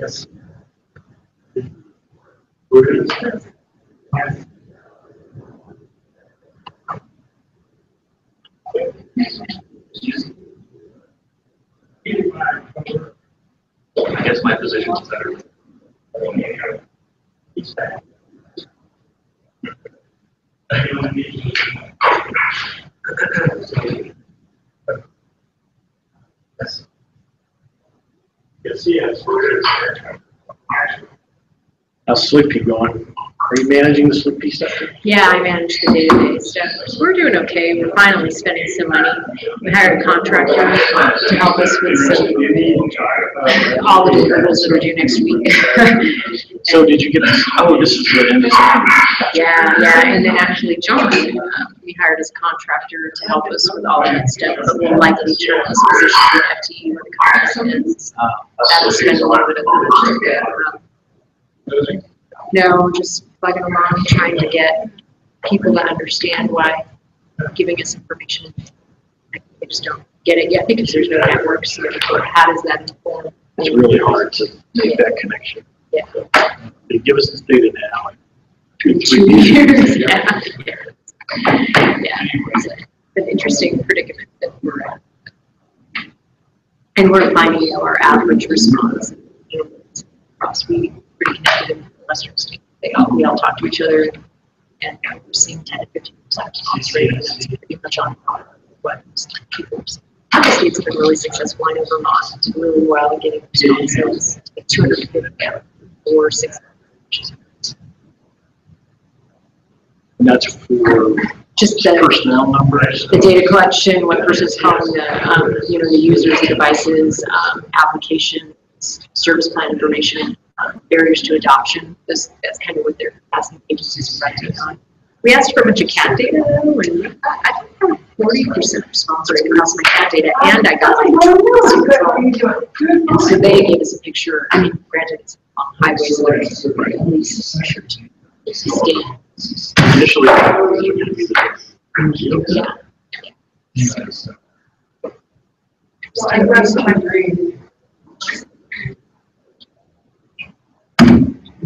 Yes. I guess my position's better. Yes, yes. How's SLIGP going? Are you managing the SLIGP stuff? Yeah, I manage the day-to-day stuff. We're doing okay. We're finally spending some money. We hired a contractor to help us with some, all the deliverables that are due next week. So did you get, oh, this is good. Yeah, yeah, and then actually John, um, we hired as a contractor to help us with all that stuff, but we'll likely turn this position to FTE when the contract ends. Uh, That'll spend a little bit of the budget. No, just plugging along, trying to get people to understand why giving us information. They just don't get it yet because there's no networks. so How does that inform? It's really hard to make that connection. Yeah. They give us this data now, like two, Two three years, years. yeah. Yeah, it's an interesting predicament that we're in. And we're finding our average response across, we pretty connected in the western state. They all, we all talk to each other and we're seeing ten to fifteen percent response rate. and That's pretty much on par with what most people. The states have been really successful. I know Vermont did really well in getting responses, like two hundred and fifty or six. which is And that's for Just the personnel numbers. the data collection, what person's calling the, um, you know, the users, the devices, um, applications, service plan information, um, barriers to adoption. That's, that's kind of what they're asking agencies to write on. We asked for a bunch of CAD data though, and I think got forty percent response rate across my CAD data, and I got like. And so they gave us a picture, I mean, granted, it's on highways, there's at least a picture to sustain. Initially. Yeah. I grabbed some my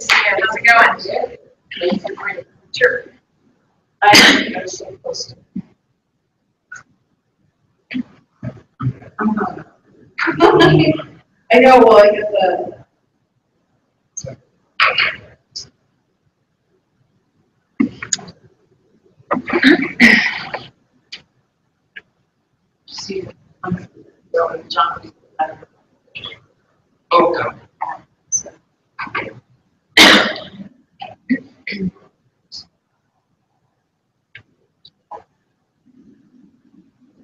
How's it going? Sure. I am so close to. I know, well, I get the. Oh, See, I'm going, John. Okay.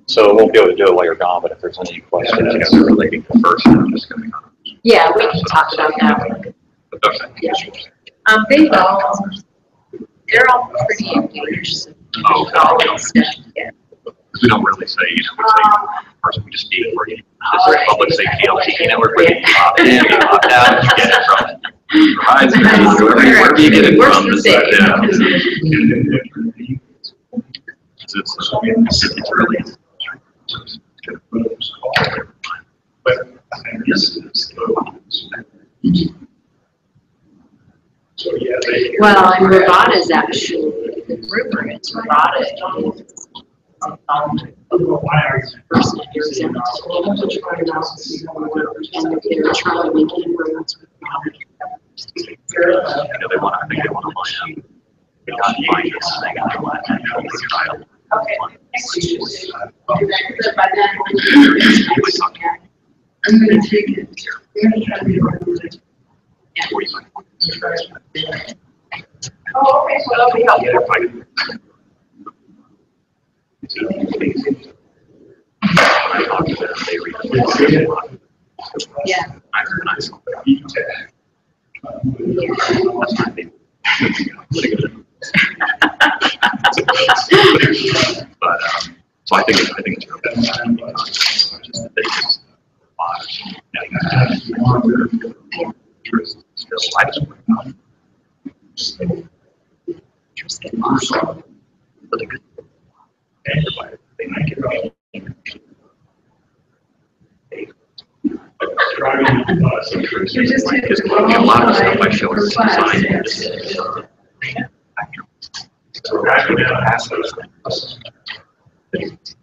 So we won't be able to do it while you're gone, but if there's any questions, you guys are relating to first, I'm just gonna. Yeah, we can talk about that. Okay. Um, they all, they're all pretty engaged. Oh, okay. all that stuff, yeah. We don't really say, you know, we say, first we just need for you. This is public safety LTE network, whether you opt in, you opt out, you get it from Verizon, wherever, wherever you get it from. the it's, yeah. It's, it's, it's really. Yes. So, yeah, they. Well, and Rivada is actually, the rumor is Rivada is um, person in Arizona. And they're trying to make inroads with Rivada know, they want, I think they want to. They got this to. Okay. I'm gonna take it. Forty-five. Oh, okay, so that'll be talked to them, they read. Yeah. I. But, um, so I think, I think it's real. They just, uh, yeah, truth, still, I just. Just get lost. But the good. Everybody, they make it. right. Driving, uh, some truth. You just hit Just, the a lot of stuff I show her wrong signs. side. So that's what it those things.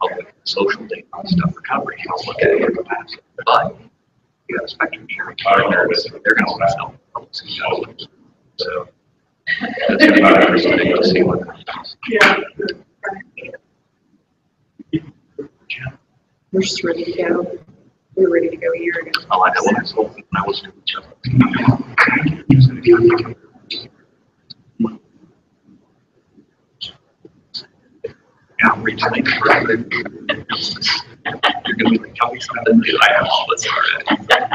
Public, Social data and stuff recovery, you don't look at it in the past, but you have a spectrum sharing. They're they're gonna want to know. So. That's about everything, you'll see what. Yeah. We're just ready to go. We were ready to go a year ago. Oh, I know what I told them, when I was. doing stuff. Outreach, like, you're gonna be tell me something new, I have all this already.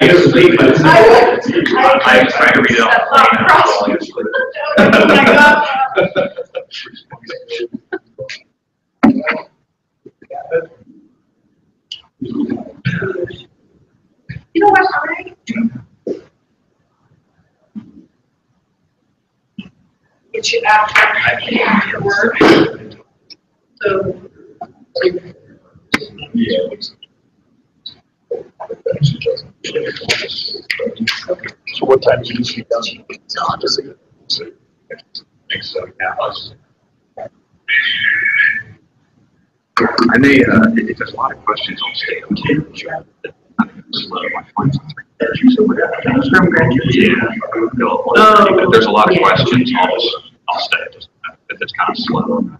you would sleep, but I would. I was trying to read it off. Oh my God. You know what, I? It should after your work. So, Yeah. So what time do you I'll so, yeah. I may, uh, if there's a lot of questions. From graduate. Yeah. If there's a lot of questions, I'll I'll stay, if it's kind of slow.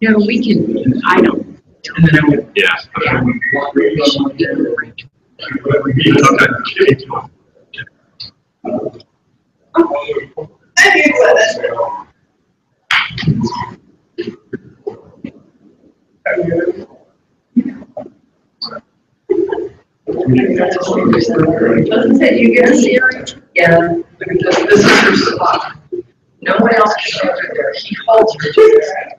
No, we can, I don't. Yeah. So, Doesn't say you get a Siri? Yeah, this is her spot. No one else can go through there. He holds her.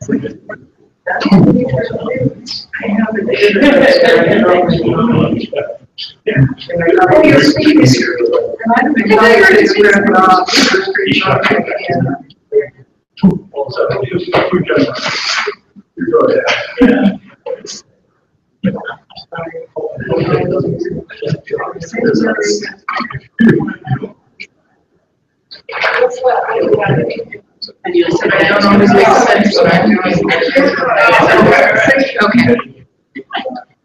sitting and. Situation. Yeah, two hours. I don't know how it goes. You're speaking. I heard it's where, uh, And you I Okay.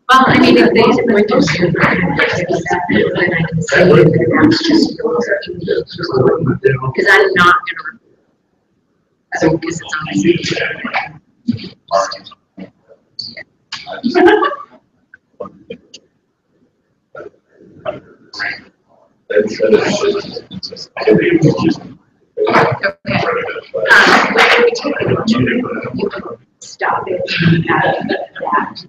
Well, I mean, if they went to. see then I can say that that's just. Cause I'm not gonna. So, cause it's. That's, just- Okay. Um, when we take a motion, you can stop it at that.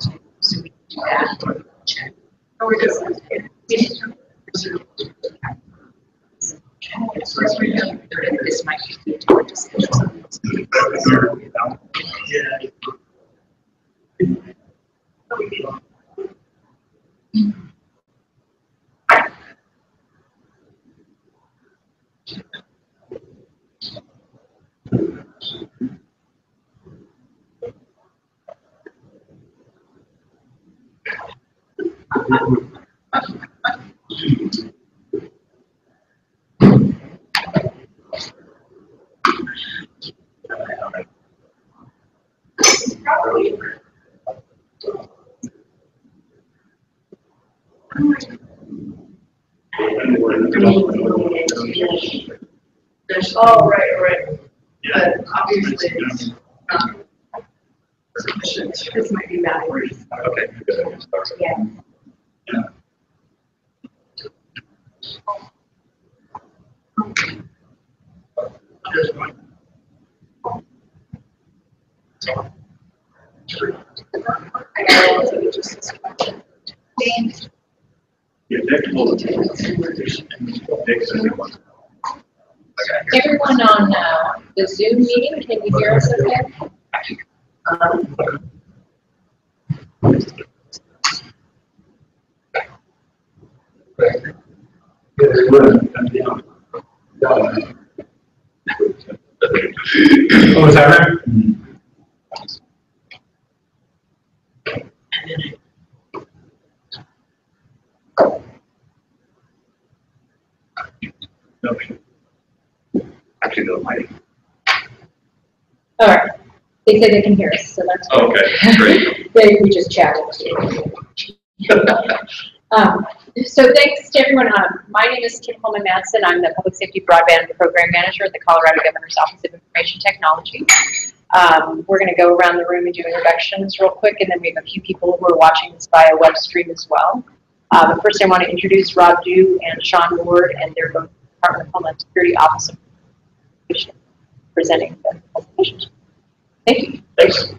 So we do that. Check. Or just. This might be to discussion. There's, oh, right, right, but obviously it's not sufficient. This might be. Okay. Yeah. I got it, so we just- Yeah, next one. Next one. Everyone on uh, the Zoom meeting, can you hear us okay? Um, Oh, is that right? Actually, no, my, All right, they say they can hear us, so that's. oh, okay, great. They, we just chatted. Um, so thanks to everyone. Um, my name is Kim Coleman Madsen. I'm the Public Safety Broadband Program Manager at the Colorado Governor's Office of Information Technology. Um, we're going to go around the room and do introductions real quick, and then we have a few people who are watching this via web stream as well. Uh, but first, I want to introduce Rob Dew and Sean Ward, and they're both Department of Homeland Security Office of presenting the presentation. Thank you. Thanks.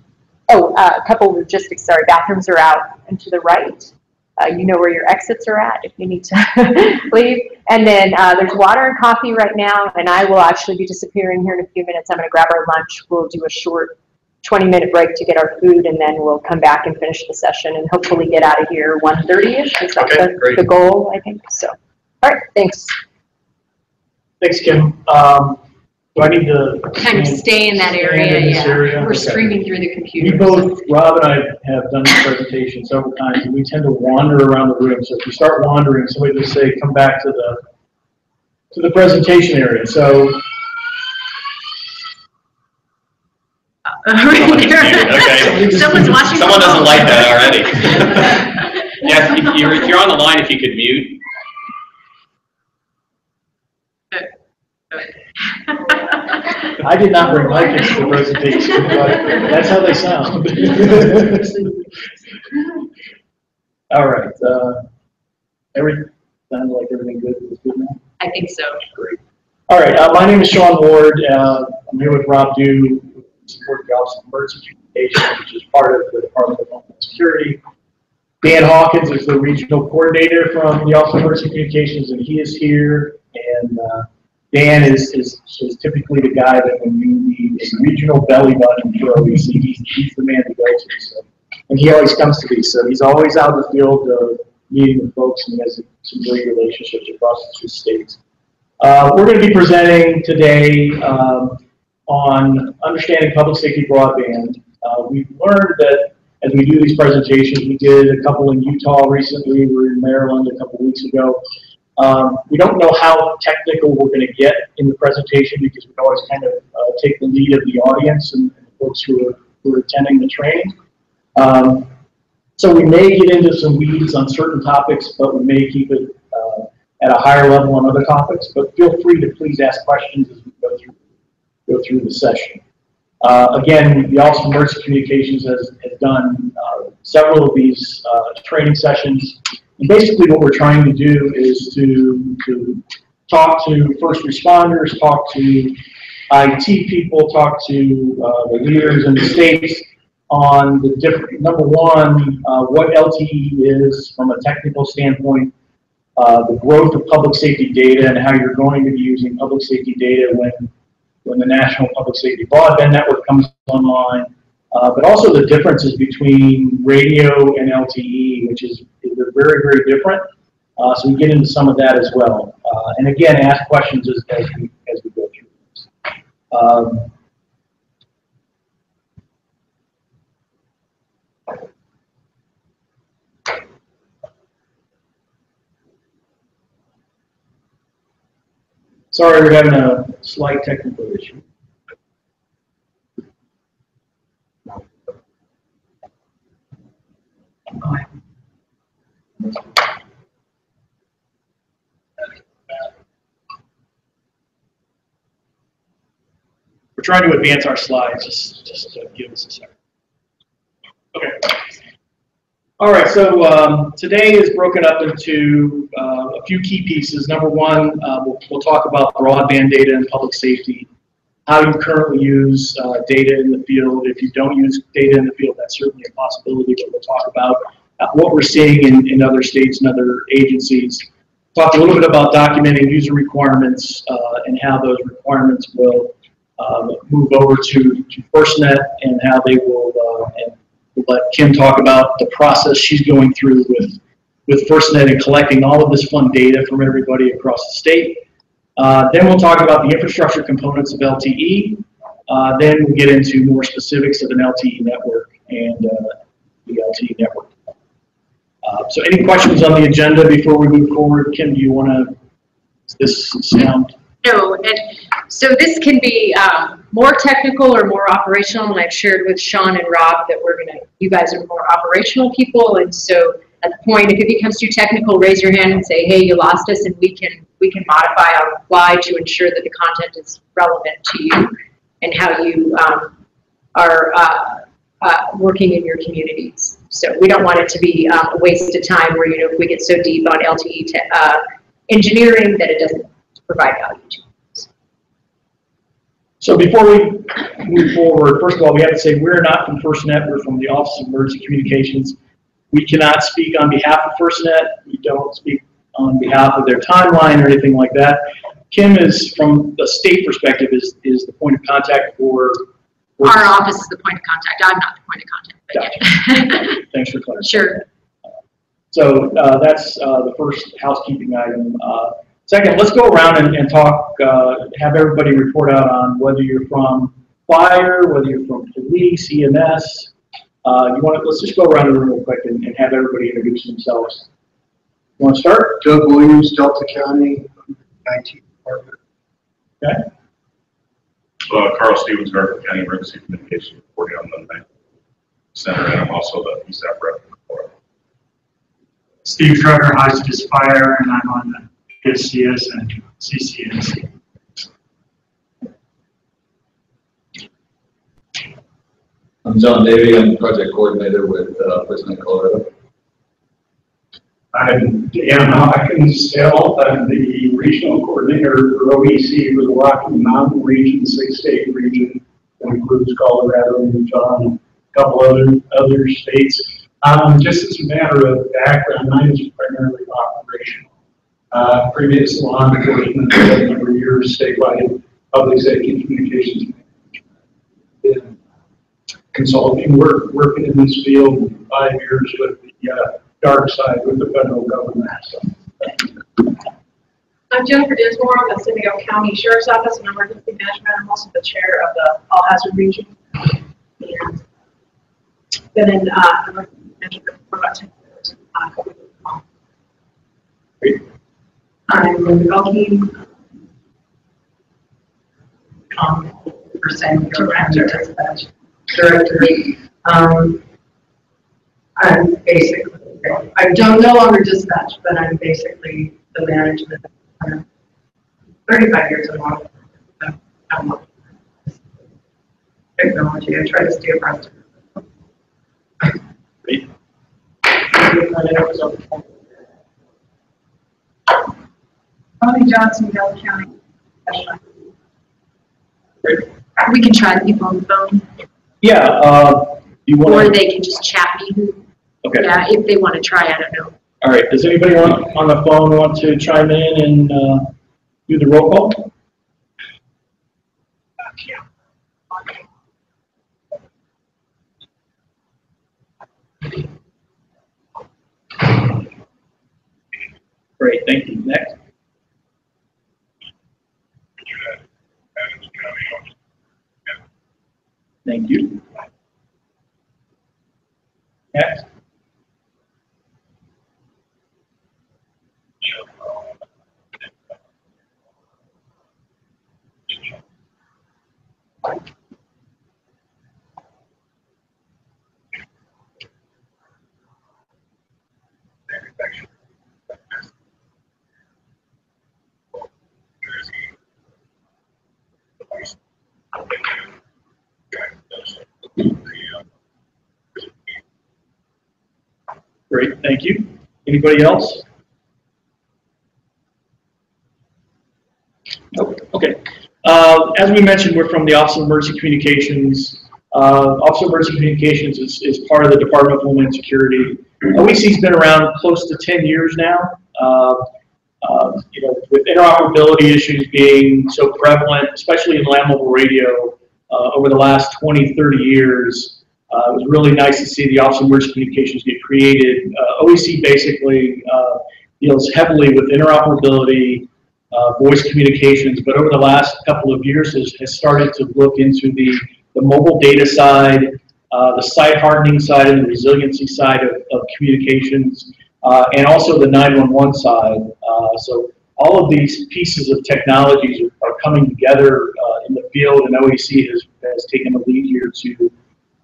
Oh, uh, a couple logistics, sorry, bathrooms are out and to the right. Uh, you know where your exits are at if you need to leave. And then, uh, there's water and coffee right now, and I will actually be disappearing here in a few minutes. I'm gonna grab our lunch. We'll do a short twenty-minute break to get our food, and then we'll come back and finish the session and hopefully get out of here one thirty-ish. Is that Okay, the, the goal, I think? So, all right, thanks. Thanks, Kim. Um, do I need to? Kind of stay in that Stay area, in this yeah. area? We're Okay. streaming through the computer. We both, Rob and I have done this presentation several times, and we tend to wander around the room. So if you start wandering, somebody just say, come back to the, to the presentation area. So Someone's muted, okay. Someone's watching. Someone doesn't like that already. Yeah, if you're, if you're on the line, if you could mute. Uh, uh, I did not bring Mike into the presentation, but that's how they sound. All right, uh, every, sounds like everything good, is good now? I think so. Great. All right, uh, my name is Sean Ward. Uh, I'm here with Rob Dew, support the Office of Emergency Communications, which is part of the Department of Homeland Security. Dan Hawkins is the regional coordinator from the Office of Emergency Communications, and he is here. And uh, Dan is, is is typically the guy that when you need a regional belly button for OEC, he's, he's the man to go to. So. And he always comes to these, so he's always out in the field uh, meeting with folks, and he has some great relationships across the two states. Uh, We're going to be presenting today um, on understanding public safety broadband. Uh, We've learned that as we do these presentations, we did a couple in Utah recently, we were in Maryland a couple weeks ago. Um, We don't know how technical we're going to get in the presentation because we always kind of uh, take the lead of the audience and and folks who are who are attending the training. Um, So we may get into some weeds on certain topics, but we may keep it uh, at a higher level on other topics, but feel free to please ask questions as we go through, go through the session. Uh, again, the Office of Emergency Communications has, has done, uh, several of these, uh, training sessions. And basically what we're trying to do is to, to talk to first responders, talk to IT people, talk to, uh, the leaders in the states on the different, number one, uh, what LTE is from a technical standpoint, uh, the growth of public safety data and how you're going to be using public safety data when, when the National Public Safety Broadband Network comes online. Uh, but also the differences between radio and LTE, which is, they're very, very different. Uh, so we get into some of that as well. Uh, and again, ask questions as, as we, as we go through this. Um, Sorry, we're having a slight technical issue. We're trying to advance our slides, just, just give us a second. Okay. All right, so um, today is broken up into uh, a few key pieces. Number one, uh, we'll, we'll talk about broadband data and public safety, how you currently use uh, data in the field. If you don't use data in the field, that's certainly a possibility, but we'll talk about uh, what we're seeing in, in other states and other agencies. Talk a little bit about documenting user requirements uh, and how those requirements will um, move over to, to FirstNet and how they will, and let Kim talk about the process she's going through with, with FirstNet and collecting all of this fun data from everybody across the state. Uh, then we'll talk about the infrastructure components of LTE. Uh, then we'll get into more specifics of an LTE network and uh, the LTE network. Uh, so any questions on the agenda before we move forward? Kim, do you want to, does this sound? No, and so this can be um, more technical or more operational, and I've shared with Sean and Rob that we're gonna, you guys are more operational people, and so at the point, if it becomes too technical, raise your hand and say, hey, you lost us, and we can, we can modify on the to ensure that the content is relevant to you and how you um, are uh, uh, working in your communities. So we don't want it to be um, a waste of time where, you know, if we get so deep on LTE te- uh, engineering that it doesn't provide value to. So before we move forward, first of all, we have to say we're not from FirstNet, we're from the Office of Emergency Communications. We cannot speak on behalf of FirstNet, we don't speak on behalf of their timeline or anything like that. Kim is, from the state perspective, is, is the point of contact for. for- Our office is the point of contact. I'm not the point of contact, but yeah. Thanks for clarifying. Sure. So uh, that's uh, the first housekeeping item. Uh, Second, let's go around and, and talk, uh, have everybody report out on whether you're from fire, whether you're from police, EMS. Uh, You want to, let's just go around the room real quick and, and have everybody introduce themselves. You want to start? Doug Williams, Delta County, IT Department. Okay. Uh, Carl Stevens, Garfield County Emergency Communications, reporting on the night center, and I'm also the ESAP rep. Steve Trevor, Hotchkiss Fire, and I'm on the And CCS. I'm John Davy, I'm the project coordinator with uh, FirstNet Colorado. I'm Dan Hawkins, still, I'm the regional coordinator for OEC for the Rocky Mountain Region, six-state region. That includes Colorado and Utah and a couple other, other states. Um, just as a matter of background, mine is primarily operational. Uh, previous law enforcement, number of years, statewide public safety communications. Been Consulting work, working in this field, five years with the, uh, dark side with the federal government. So, I'm Jennifer Dinsmore, I'm the San Diego County Sheriff's Office and Emergency Management. I'm also the chair of the All Hazard Region. And Been in, uh, emergency management for about ten years. Uh, I'm Linda Belkey. Um, Diego County Dispatch Director. Um, I'm basically, I don't no longer dispatch, but I'm basically the management. of Thirty-five years in law. I'm technology. I try to stay abreast. of it. Great. Tony Johnson, Dale County. We can try the people on the phone, Yeah, uh, you or want to, they can just chat me. okay. Yeah, if they want to try, I don't know. All right, does anybody on, on the phone want to chime in and, uh, do the roll call? Great, thank you. Next. Thank you. Next. Great, thank you. Anybody else? Nope, okay. Uh, As we mentioned, we're from the Office of Emergency Communications. Uh, Office of Emergency Communications is, is part of the Department of Homeland Security. OEC's been around close to 10 years now. Uh, uh, You know, with interoperability issues being so prevalent, especially in land mobile radio, uh, over the last 20, 30 years, uh, it was really nice to see the Office of Emergency Communications get created. Uh, OEC basically uh, deals heavily with interoperability, uh, voice communications, but over the last couple of years has, has started to look into the, the mobile data side, uh, the site hardening side and the resiliency side of, of communications, uh, and also the 911 side. So all of these pieces of technologies are, are coming together in the field, and OEC has, has taken the lead here to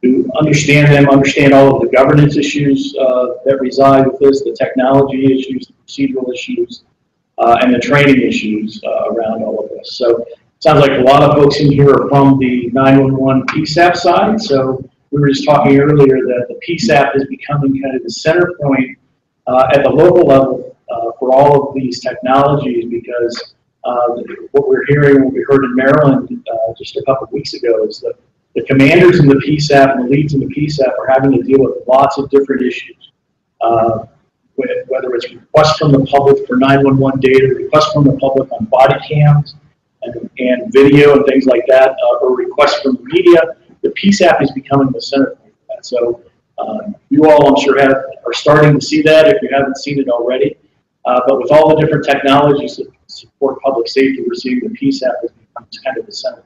to understand them, understand all of the governance issues uh, that reside with this, the technology issues, the procedural issues, uh, and the training issues uh, around all of this. So it sounds like a lot of folks in here are from the 911 PSAP side. So we were just talking earlier that the PSAP is becoming kind of the center point uh, at the local level uh, for all of these technologies because uh, what we're hearing, what we heard in Maryland just a couple of weeks ago is that the commanders in the PSAP and the leads in the PSAP are having to deal with lots of different issues. Uh, with- whether it's requests from the public for 911 data, requests from the public on body cams and, and video and things like that, uh, or requests from the media, the PSAP is becoming the center point of that. So um, you all, I'm sure, have, are starting to see that if you haven't seen it already. Uh, but with all the different technologies that support public safety, we're seeing the PSAP become kind of the center.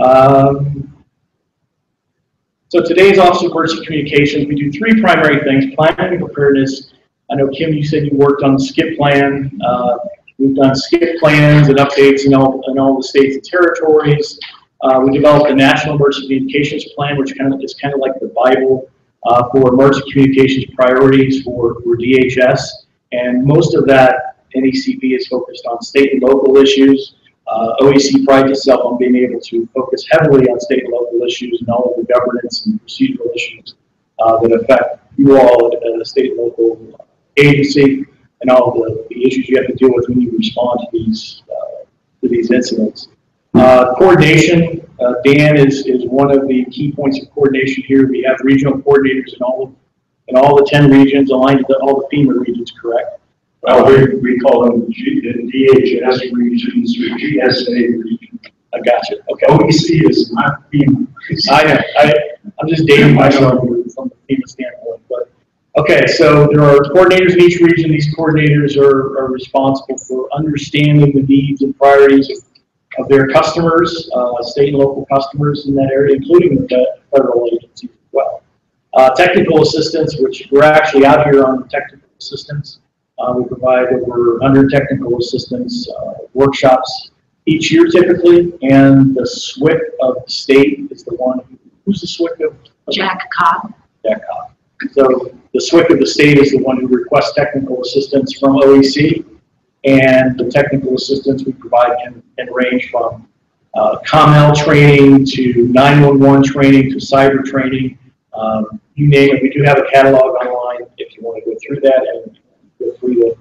Um, so today's Office of Emergency Communications, we do three primary things, planning and preparedness. I know, Kim, you said you worked on the SCIP plan. Uh, we've done SCIP plans and updates in all, in all the states and territories. Uh, we developed the National Emergency Communications Plan, which kind of is kind of like the Bible uh, for emergency communications priorities for, for DHS. And most of that NECP is focused on state and local issues. Uh, OEC prides itself on being able to focus heavily on state and local issues and all of the governance and procedural issues uh, that affect you all at a state and local agency and all the, the issues you have to deal with when you respond to these uh, to these incidents. Uh, coordination, uh, Dan is, is one of the key points of coordination here. We have regional coordinators in all of, in all the 10 regions, aligned to all the FEMA regions, correct? Well, we, we call them G- DHS regions or GSA regions. I got you. Okay. OEC is not being. I know, I, I'm just dating myself from the FEMA standpoint, but, okay, so there are coordinators in each region. These coordinators are, are responsible for understanding the needs and priorities of, of their customers, uh, state and local customers in that area, including the federal agencies as well. Uh, technical assistance, which we're actually out here on technical assistance. Uh, we provide over 100 technical assistance, uh, workshops each year typically, and the SWIC of the state is the one, who- who's the SWIC of? Jack Cobb. Jack Cobb. So the SWIC of the state is the one who requests technical assistance from OEC, and the technical assistance we provide can, can range from uh, COML training to 911 training to cyber training. Um, you name it, we do have a catalog online if you want to go through that and feel free to,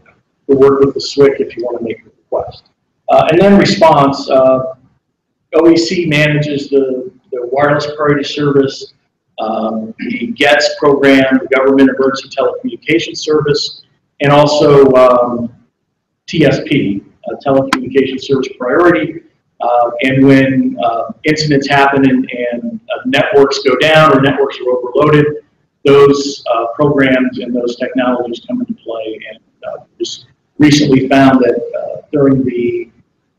to work with the SWIC if you want to make a request. Uh, and then response, uh, OEC manages the, the wireless priority service, um, the GETS program, the Government Emergency Telecommunications Service, and also um, TSP, uh, Telecommunications Service Priority. Uh, and when uh, incidents happen and, and networks go down or networks are overloaded, those uh, programs and those technologies come into play. And uh, just recently found that uh, during the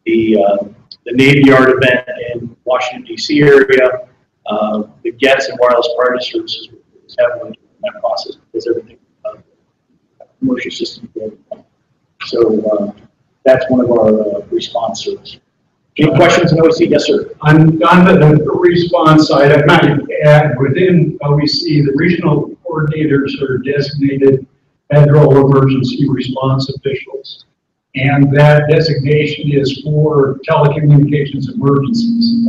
the uh, the Navy Yard event in Washington D.C. area, uh, the GETS and wireless priority services was heavily in that process because everything uh, commercial systems. go. So that's one of our response services. Any questions on OEC? Yes, sir. On, on the response side, I might add, within OEC, the regional coordinators are designated federal emergency response officials. And that designation is for telecommunications emergencies.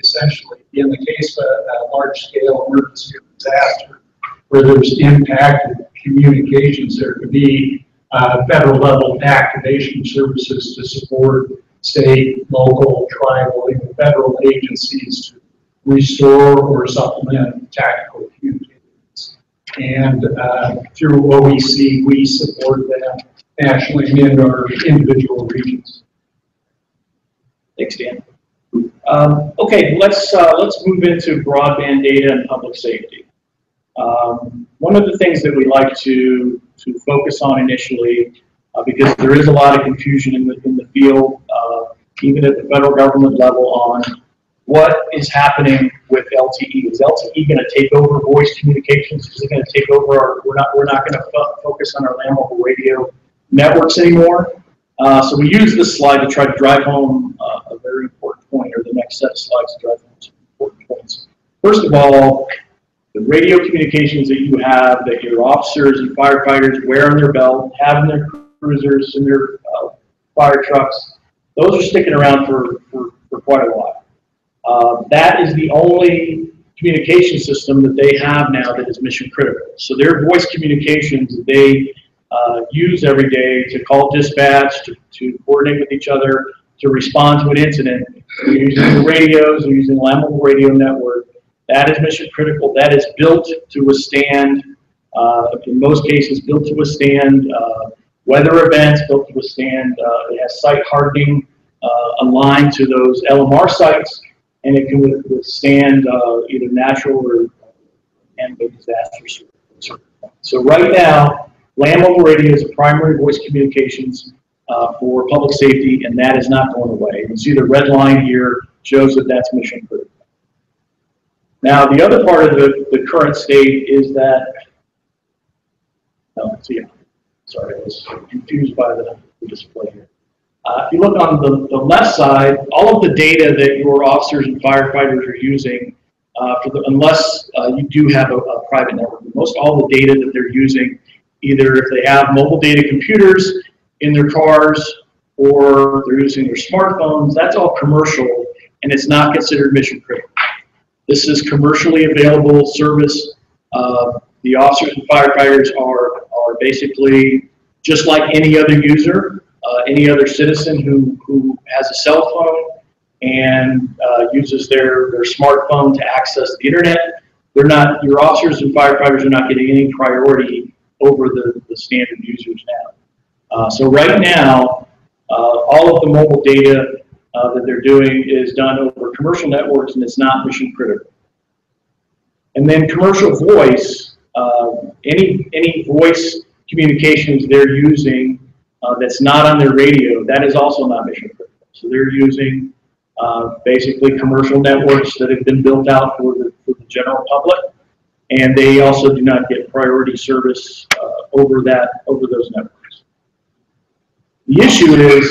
Essentially, in the case of a large-scale emergency or disaster, where there's impacted communications, there could be uh, federal level activation services to support state, local, tribal, even federal agencies to restore or supplement tactical communications. And uh, through OEC, we support that nationally and in our individual regions. Thanks, Dan. Um, okay, let's, uh, let's move into broadband data and public safety. Um, one of the things that we like to, to focus on initially, uh, because there is a lot of confusion in the, in the field, uh, even at the federal government level on what is happening with LTE. Is LTE going to take over voice communications? Is it going to take over our, we're not, we're not going to fo- focus on our land mobile radio networks anymore? Uh, so we use this slide to try to drive home uh, a very important point, or the next set of slides to drive home some important points. First of all, the radio communications that you have, that your officers and firefighters wear on their belt, have in their cruisers and their uh, fire trucks, those are sticking around for, for, for quite a while. Uh, that is the only communication system that they have now that is mission critical. So their voice communications that they uh, use every day to call dispatch, to, to coordinate with each other, to respond to an incident. They're using the radios, they're using the land radio network. That is mission critical. That is built to withstand, uh, in most cases, built to withstand uh, weather events, built to withstand, uh, it has site hardening uh, aligned to those LMR sites, and it can withstand uh, either natural or man-made disasters. So right now, land mobile radio is a primary voice communications uh, for public safety, and that is not going away. You see the red line here shows that that's mission critical. Now, the other part of the, the current state is that, no, see, sorry, I was confused by the, the display here. Uh, if you look on the, the left side, all of the data that your officers and firefighters are using, uh, for the, unless uh, you do have a, a private network, most all the data that they're using, either if they have mobile data computers in their cars or they're using their smartphones, that's all commercial and it's not considered mission critical. This is commercially available service. Uh, the officers and firefighters are, are basically just like any other user, uh, any other citizen who, who has a cell phone and uh, uses their, their smartphone to access the internet. They're not, your officers and firefighters are not getting any priority over the, the standard users now. Uh, so right now, uh, all of the mobile data uh, that they're doing is done over commercial networks and it's not mission critical. And then commercial voice, uh, any, any voice communications they're using uh, that's not on their radio, that is also not mission critical. So they're using uh, basically commercial networks that have been built out for the, for the general public. And they also do not get priority service uh, over that, over those networks. The issue is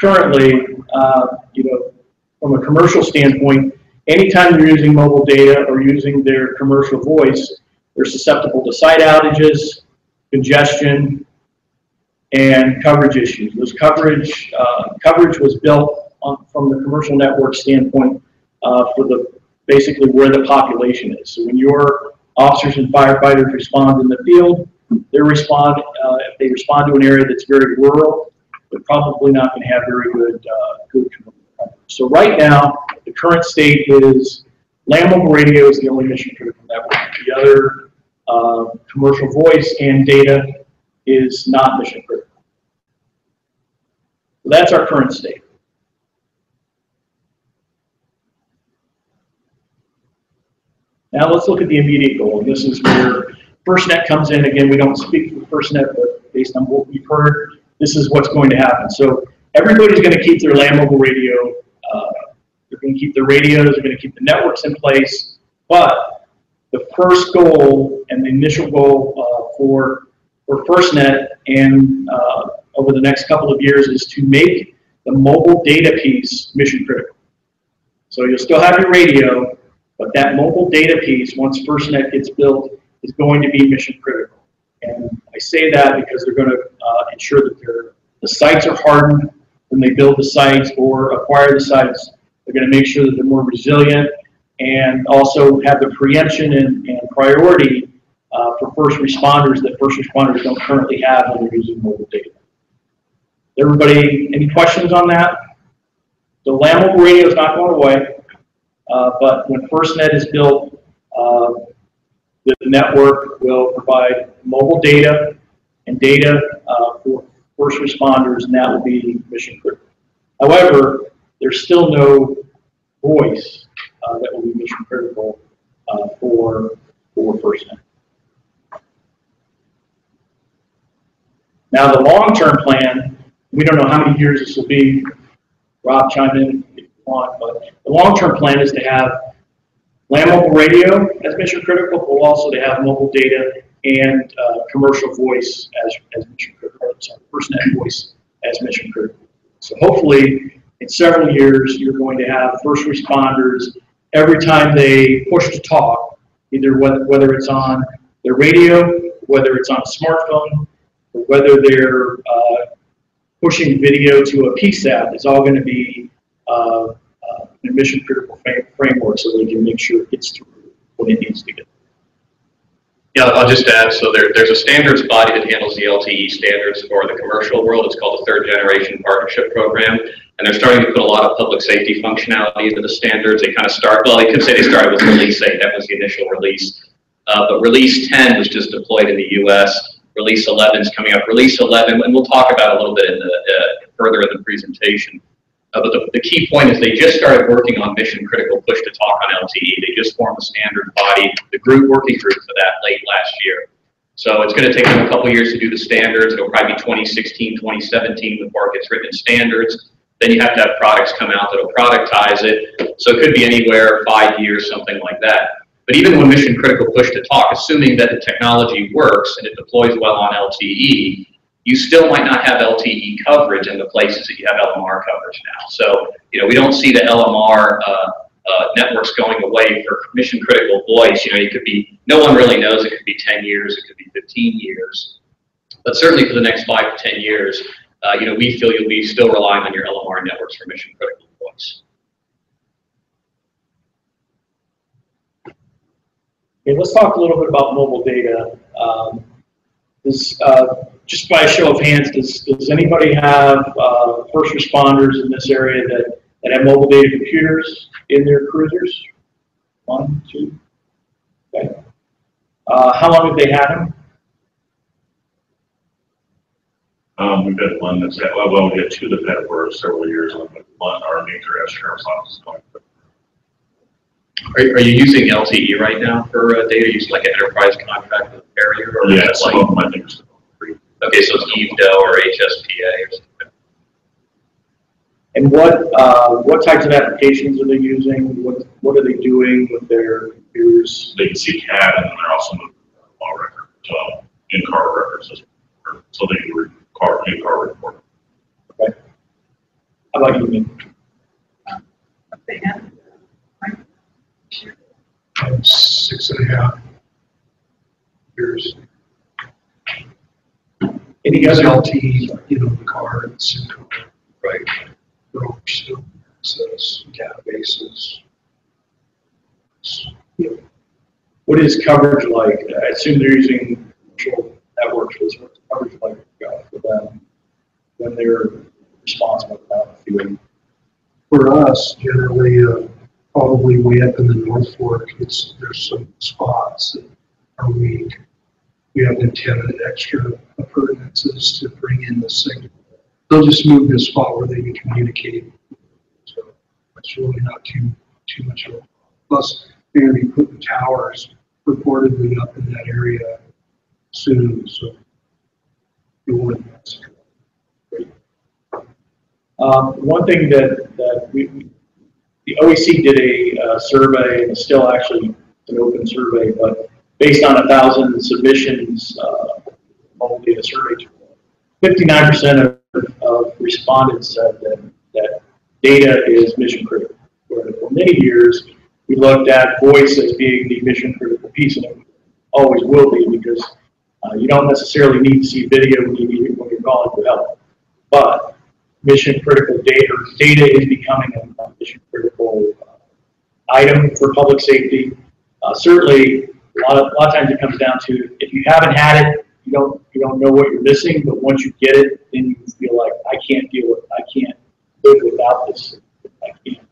currently, uh, you know, from a commercial standpoint, anytime you're using mobile data or using their commercial voice, they're susceptible to site outages, congestion, and coverage issues. Those coverage, uh, coverage was built on, from the commercial network standpoint, uh, for the, basically where the population is. So when your officers and firefighters respond in the field, they respond, uh, if they respond to an area that's very rural, they're probably not gonna have very good, uh, good coverage. So right now, the current state is land mobile radio is the only mission critical network. The other, uh, commercial voice and data is not mission critical. That's our current state. Now let's look at the immediate goal. And this is where FirstNet comes in. Again, we don't speak for FirstNet, but based on what we've heard, this is what's going to happen. So everybody's going to keep their land mobile radio. Uh, they're going to keep their radios. They're going to keep the networks in place. But the first goal and the initial goal uh, for for FirstNet and uh, over the next couple of years is to make the mobile data piece mission critical. So you'll still have your radio, but that mobile data piece, once FirstNet gets built, is going to be mission critical. And I say that because they're going to uh, ensure that their, the sites are hardened when they build the sites or acquire the sites. They're going to make sure that they're more resilient and also have the preemption and, and priority uh, for first responders that first responders don't currently have when they're using mobile data. Everybody, any questions on that? The land mobile radio is not going away, uh, but when FirstNet is built, uh, the network will provide mobile data and data uh, for first responders, and that will be mission critical. However, there's still no voice uh, that will be mission critical uh, for for FirstNet. Now, the long-term plan, we don't know how many years this will be. Rob, chime in if you want, but the long-term plan is to have land mobile radio as mission critical, but also to have mobile data and uh, commercial voice as, as mission critical, sorry, FirstNet voice as mission critical. So hopefully, in several years, you're going to have first responders, every time they push to talk, either whether, it's on their radio, whether it's on a smartphone, or whether they're uh, pushing video to a PSAP, it's all going to be uh, uh, a mission critical frame- framework so they can make sure it gets through what it needs to get. Yeah, I'll just add, so there, there's a standards body that handles the LTE standards for the commercial world. It's called the Third Generation Partnership Program. And they're starting to put a lot of public safety functionality into the standards. They kind of start, well, they could say they started with Release 8, that was the initial release. Uh, but Release 10 was just deployed in the US. Release 11 is coming up. Release 11, and we'll talk about a little bit in the, uh, further in the presentation. Uh, but the, the key point is they just started working on mission critical push to talk on LTE. They just formed a standard body, the group working group for that late last year. So it's going to take them a couple years to do the standards. It'll probably be 2016, 2017 before it gets written standards. Then you have to have products come out that'll productize it. So it could be anywhere five years, something like that. But even when mission critical push to talk, assuming that the technology works and it deploys well on LTE, you still might not have LTE coverage in the places that you have LMR coverage now. So, you know, we don't see the LMR uh, uh, networks going away for mission critical voice. You know, it could be, no one really knows, it could be 10 years, it could be 15 years. But certainly for the next five to 10 years, uh, you know, we feel you'll be still relying on your LMR networks for mission critical voice. Okay, let's talk a little bit about mobile data. Um, uh, just by a show of hands, does, does anybody have uh, first responders in this area that, that have mobile data computers in their cruisers? One, two? Okay. Uh, How long have they had them? Um, we've got one that's got, well, well, we had two that had it for several years, and then one, our major S sheriff's office is going. Are, are you using LTE right now for uh, data? Using like an enterprise contract with a carrier? or is Yeah, some like- of them I think are. Okay, so it's EVDO or HSPA or something. And what, uh, what types of applications are they using? What, what are they doing with their computers? They can see CAD, and then they're also moving law record, uh, in-car records, as well. so they can read car, in-car report. Okay. How about you, Nick? They? Six and a half years. Any Because other, LTE, you know, the car and SIM card. Right. But still, access, databases. What is coverage like? I assume they're using commercial networks, what's what's coverage like uh, for them when they're responsible about the? For us, generally, uh, probably way up in the North Fork, it's, there's some spots that are weak. We have antenna extra appurtenances to bring in the signal. They'll just move to a spot where they can communicate. So it's really not too, too much of a, plus, they're gonna be putting towers reportedly up in that area soon, so. Wouldn't. Um, one thing that, that we, the OEC did a, uh, survey, and it's still actually an open survey, but based on a thousand submissions, uh, mobile data survey tool, fifty-nine percent of, of respondents said that, that data is mission critical. For many years, we looked at voice as being the mission critical piece, and it always will be, because, uh, you don't necessarily need to see video when you need, when you're calling for help. But mission critical data, data is becoming a mission critical uh, item for public safety. Uh, certainly, a lot of, a lot of times it comes down to, if you haven't had it, you don't, you don't know what you're missing, but once you get it, then you feel like, I can't deal with, I can't live without this. I can't,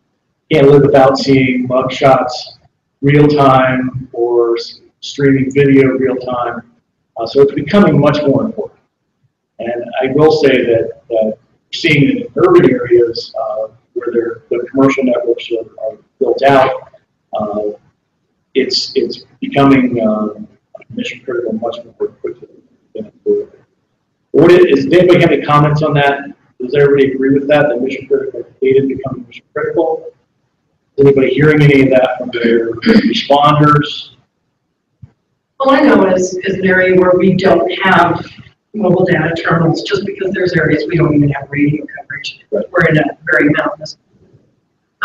can't live without seeing mug shots real time or streaming video real time. Uh, so it's becoming much more important. And I will say that, that seeing in urban areas, uh, where the commercial networks are, are built out, uh, it's, it's becoming, um, mission critical much more quickly than before. What is, does anybody have any comments on that? Does everybody agree with that, that mission critical data becoming mission critical? Is anybody hearing any of that from their responders? All I know is, is an area where we don't have mobile data terminals, just because there's areas we don't even have radio coverage. Right. We're in a very mountainous.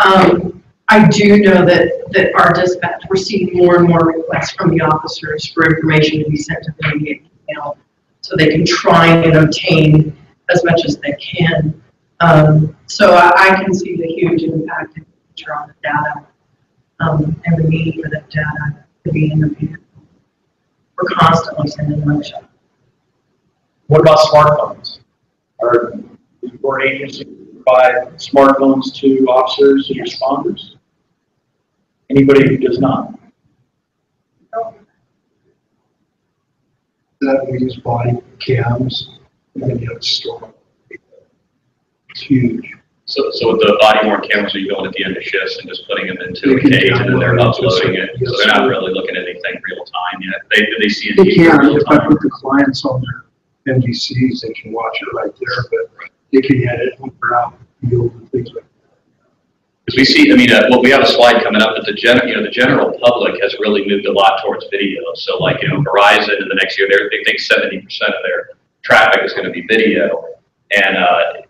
Um, I do know that, that our dispatch, we're seeing more and more requests from the officers for information to be sent to them via email, so they can try and obtain as much as they can. Um, so I, I can see the huge impact in the future on the data, um, and the need for that data to be in the vehicle. We're constantly sending shots. What about smartphones? Are your agency provide smartphones to officers and responders? Anybody who does not? That we use body cams, and then you have store. It's huge. So, so with the body worn cameras, are you going at the end of shifts and just putting them into a cage and then they're to uploading it? So they're not really looking at anything real time yet. They, they see it They can, if I put the clients on their MDCs, they can watch it right there, but they can edit when they're out, field and things like Because we see, I mean, uh, well, we have a slide coming up, but the gen, you know, the general public has really moved a lot towards video. So like, you know, Verizon in the next year, they're, they think seventy percent of their traffic is gonna be video. And, uh,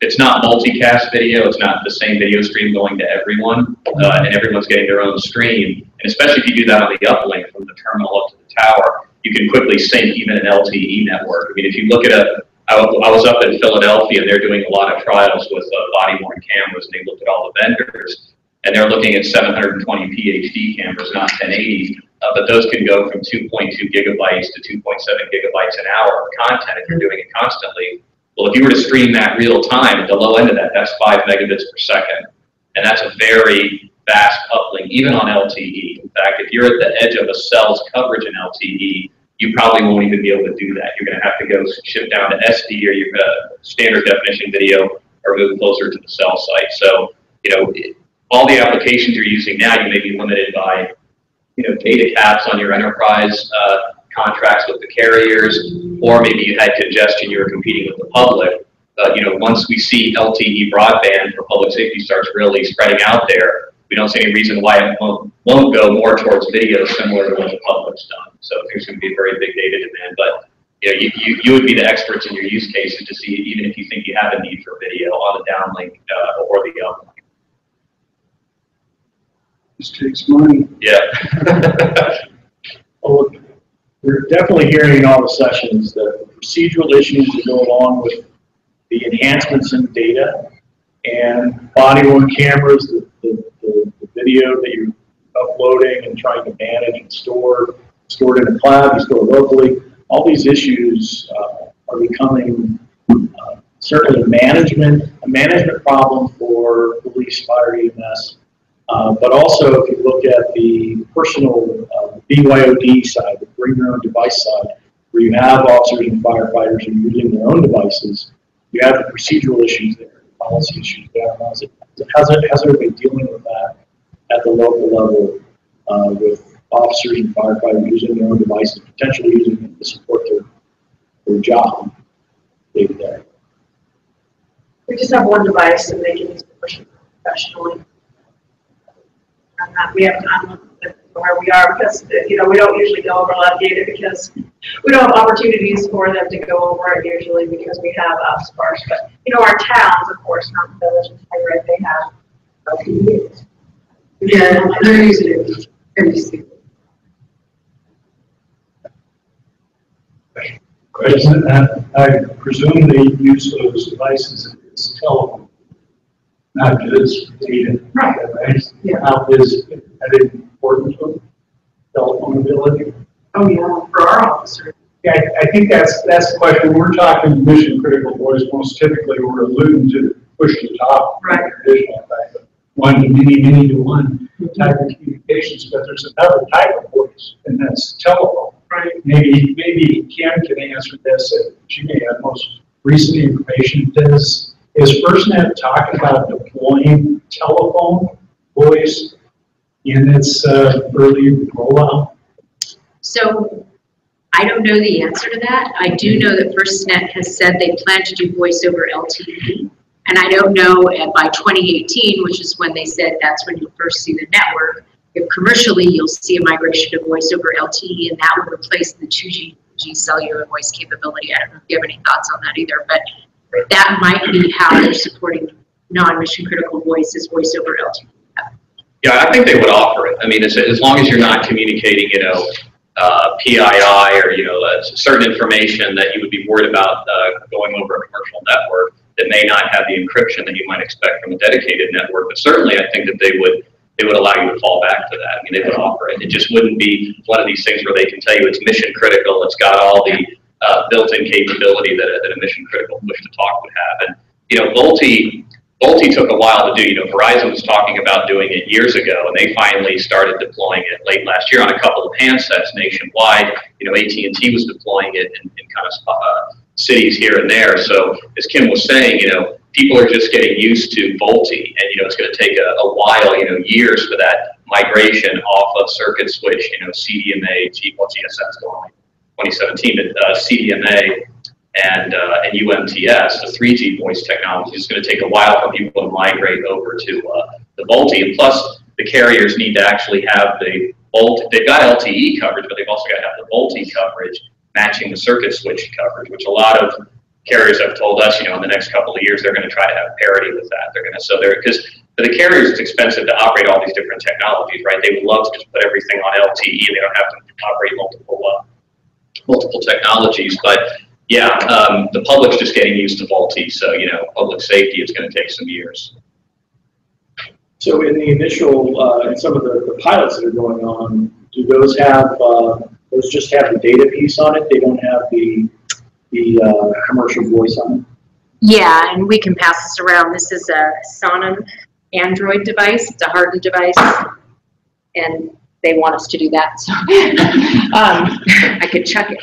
it's not multicast video, it's not the same video stream going to everyone, uh, and everyone's getting their own stream. And especially if you do that on the uplink from the terminal up to the tower, you can quickly sink even an LTE network. I mean, if you look at a, I I was up in Philadelphia, and they're doing a lot of trials with uh, body worn cameras, and they looked at all the vendors, and they're looking at 720p HD cameras, not 1080, uh, but those can go from 2.2 gigabytes to 2.7 gigabytes an hour of content if you're doing it constantly. Well, if you were to stream that real time, at the low end of that, that's five megabits per second, and that's a very fast uplink, even on LTE. In fact, if you're at the edge of a cell's coverage in LTE, you probably won't even be able to do that. You're gonna have to go shift down to SD or your uh, standard definition video or move closer to the cell site. So, you know, it- all the applications you're using now, you may be limited by, you know, data caps on your enterprise uh, contracts with the carriers, or maybe you had congestion, you were competing with the public. Uh, You know, once we see LTE broadband for public safety starts really spreading out there, we don't see any reason why it won't, won't go more towards video similar to what the public's done. So there's gonna be a very big data demand, but, you know, you, you, you would be the experts in your use cases to see, even if you think you have a need for video on the downlink, uh, or the uplink. This takes money. Yeah. Well, we're definitely hearing in all the sessions that the procedural issues that go along with the enhancements in data and body worn cameras, the, the, the, the video that you're uploading and trying to manage and store, stored in the cloud, you store locally. All these issues, uh, are becoming, uh, certainly a management, a management problem for police, fire, EMS. Uh, but also, if you look at the personal, uh, BYOD side, the bring your own device side, where you have officers and firefighters are using their own devices, you have the procedural issues there, policy issues there. How's it, how's it, how's everybody dealing with that at the local level, uh, with officers and firefighters using their own devices, potentially using them to support their, their job day to day? We just have one device and they can use it professionally. And that we have time limit where we are because, you know, we don't usually go over a lot of data because we don't have opportunities for them to go over it usually because we have uh, sparse. But, you know, our towns, of course, not the villages, right, they have LTEs. Yeah, they're using it every single. Question, uh, I presume they use those devices as telephone, not just data. Right. Yeah. How is, are they important to telephone ability? Oh, yeah, for our officers. Yeah, I, I think that's, that's the question. We're talking mission critical voice, most typically we're alluding to push to talk. Right. Traditional type of one to many, many to one mm-hmm. type of communications, but there's another type of voice, and that's telephone. Right. Maybe, maybe Kim can answer this, she may have most recent information. Does, is FirstNet talking about deploying telephone voice in its, uh, early rollout? So I don't know the answer to that. I do know that FirstNet has said they plan to do voice over LTE. And I don't know by 2018, which is when they said that's when you'll first see the network, if commercially you'll see a migration to voice over LTE and that would replace the 2G G cellular voice capability. I don't know if you have any thoughts on that either, but that might be how they're supporting non-mission critical voices, voice over LTE. Yeah, I think they would offer it. I mean, as, as long as you're not communicating, you know, uh, PII or, you know, uh, certain information that you would be worried about, uh, going over a commercial network that may not have the encryption that you might expect from a dedicated network. But certainly, I think that they would, they would allow you to fall back to that. I mean, they would offer it. It just wouldn't be one of these things where they can tell you it's mission critical. It's got all the, uh, built-in capability that a, that a mission critical push to talk would have. And, you know, VoLTE, VoLTE took a while to do. You know, Verizon was talking about doing it years ago, and they finally started deploying it late last year on a couple of handsets nationwide. You know, AT&T was deploying it in, in kind of uh, cities here and there. So, as Kim was saying, you know, people are just getting used to VoLTE, and you know, it's going to take a, a while, you know, years for that migration off of circuit switch. You know, CDMA, well, GSM's going 2017, but uh, CDMA and, uh, and UMTS, the 3G voice technology, is going to take a while for people to migrate over to uh, the VoLTE. And plus, the carriers need to actually have the VoLTE, they've got LTE coverage, but they've also got to have the VoLTE coverage matching the circuit switch coverage, which a lot of carriers have told us, you know, in the next couple of years, they're going to try to have parity with that. They're going to, so they're, because for the carriers, it's expensive to operate all these different technologies, right? They would love to just put everything on LTE. They don't have to operate multiple, uh, multiple technologies, but yeah, um, the public's just getting used to VoLTE, so, you know, public safety is gonna take some years. So in the initial, uh, in some of the, the pilots that are going on, do those have, uh, those just have the data piece on it? They don't have the, the, uh, commercial voice on it? Yeah, and we can pass this around. This is a Sonim Android device. It's a hardened device. And they want us to do that, so um, I could chuck it.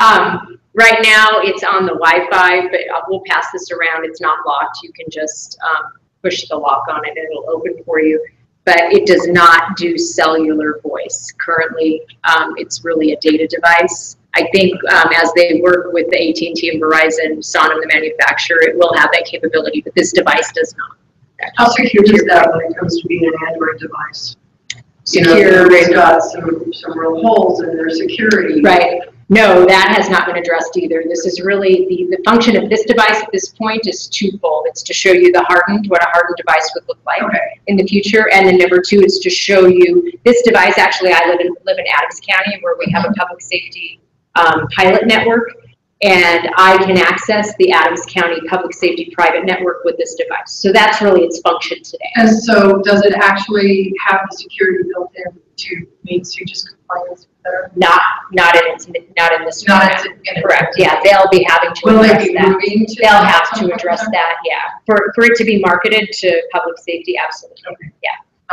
Um, right now, it's on the Wi-Fi, but we'll pass this around. It's not locked. You can just um, push the lock on it and it'll open for you. But it does not do cellular voice. Currently, um, it's really a data device. I think um, as they work with the AT&T and Verizon, Sonim, the manufacturer, it will have that capability, but this device does not. How secure is that when it comes to being an Android device? You know, Secure. they've got some, some real holes in their security. Right. No, that has not been addressed either. This is really, the, the function of this device at this point is twofold. It's to show you the hardened, what a hardened device would look like Okay. in the future. And then number two is to show you, this device, actually, I live in, live in Adams County where we have a public safety um, pilot network. And I can access the Adams County Public Safety Private Network with this device. So that's really its function today. And so does it actually have the security built in to meet CJIS compliance there? Not, not in its, not in this. Not format. in- in- Correct, yeah, they'll be having to Will they address be that. moving to? They'll have to address that, yeah. For, for it to be marketed to public safety, absolutely, yeah.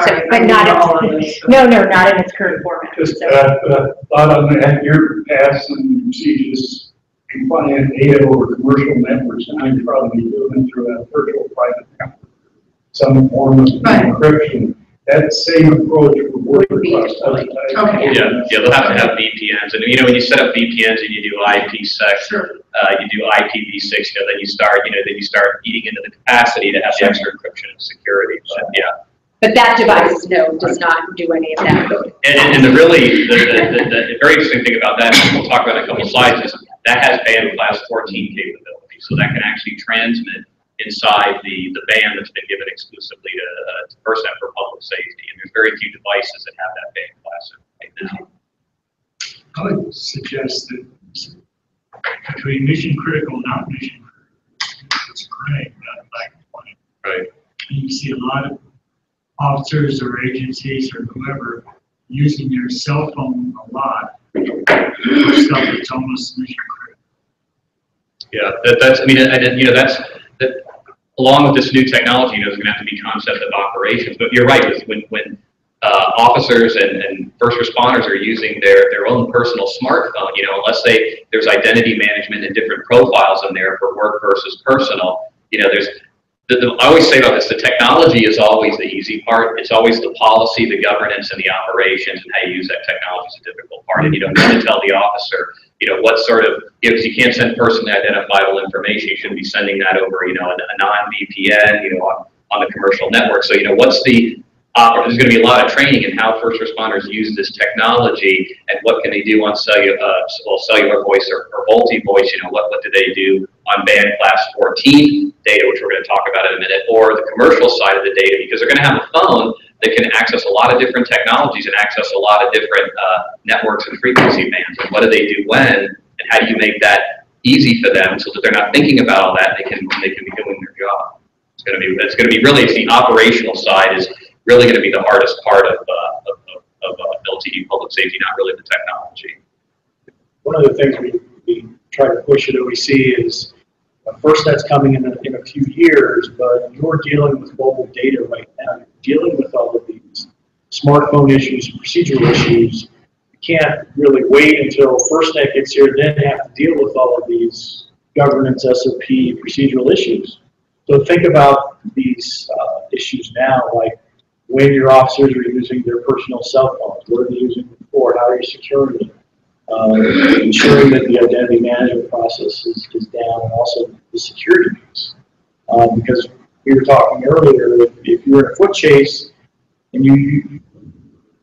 So, right, but I not in- all of this, so- No, no, not in its current format. Just, So- uh, uh, thought on that, your past and procedures compliant data over commercial networks, and I'm probably doing it through a virtual private network. Some form of Right. encryption, that same approach would work Would be across other equally- types. Okay. Yeah, yeah, they'll have to have VPNs, and you know, when you set up VPNs and you do IPsec, Sure. uh, you do IPv6, you know, then you start, you know, then you start eating into the capacity to have the extra encryption and security, but yeah. But that device, no, does not do any of that. And, and- and the really, the, the, the, the very interesting thing about that, and we'll talk about in a couple slides, is that has band class fourteen capability, so that can actually transmit inside the, the band that's been given exclusively to, uh, to FirstNet for public safety, and there's very few devices that have that band class right now. I would suggest that between mission critical and not mission critical, it's gray, not black and white. Right. And you see a lot of officers or agencies or whoever using their cell phone a lot stuff that's almost mission critical. Yeah, that, that's, I mean, and, you know, that's, that, along with this new technology, you know, there's gonna have to be concept of operations, but you're right, when, when, uh, officers and, and first responders are using their, their own personal smartphone, you know, unless they, there's identity management and different profiles in there for work versus personal, you know, there's, the, the, I always say about this, the technology is always the easy part, it's always the policy, the governance, and the operations, and how you use that technology is the difficult part, and you don't need to tell the officer, you know, what sort of, because you can't send personally identifiable information, you shouldn't be sending that over, you know, a, a non-VPN, you know, on, on the commercial network. So, you know, what's the, uh, there's gonna be a lot of training in how first responders use this technology and what can they do on cellular, uh, well, cellular voice or, or multi-voice, you know, what, what do they do on band class fourteen data, which we're gonna talk about in a minute, or the commercial side of the data, because they're gonna have a phone that can access a lot of different technologies and access a lot of different, uh, networks and frequency bands. And what do they do when, and how do you make that easy for them so that they're not thinking about all that, they can, they can be doing their job. It's gonna be, it's gonna be really, it's the operational side is really gonna be the hardest part of, uh, of, of, of uh, LTE public safety, not really the technology. One of the things we, we try to push at OEC is, uh, FirstNet's coming in a, in a few years, but you're dealing with mobile data right now. You're dealing with all of these smartphone issues, procedural issues. You can't really wait until FirstNet gets here, then have to deal with all of these governance, SOP, procedural issues. So think about these, uh, issues now, like when your officers are using their personal cell phones, what are they using them for, how are you securing it? uh, ensuring that the identity management process is, is down and also the security piece. Uh, because we were talking earlier, if, if you're in a foot chase and you, you your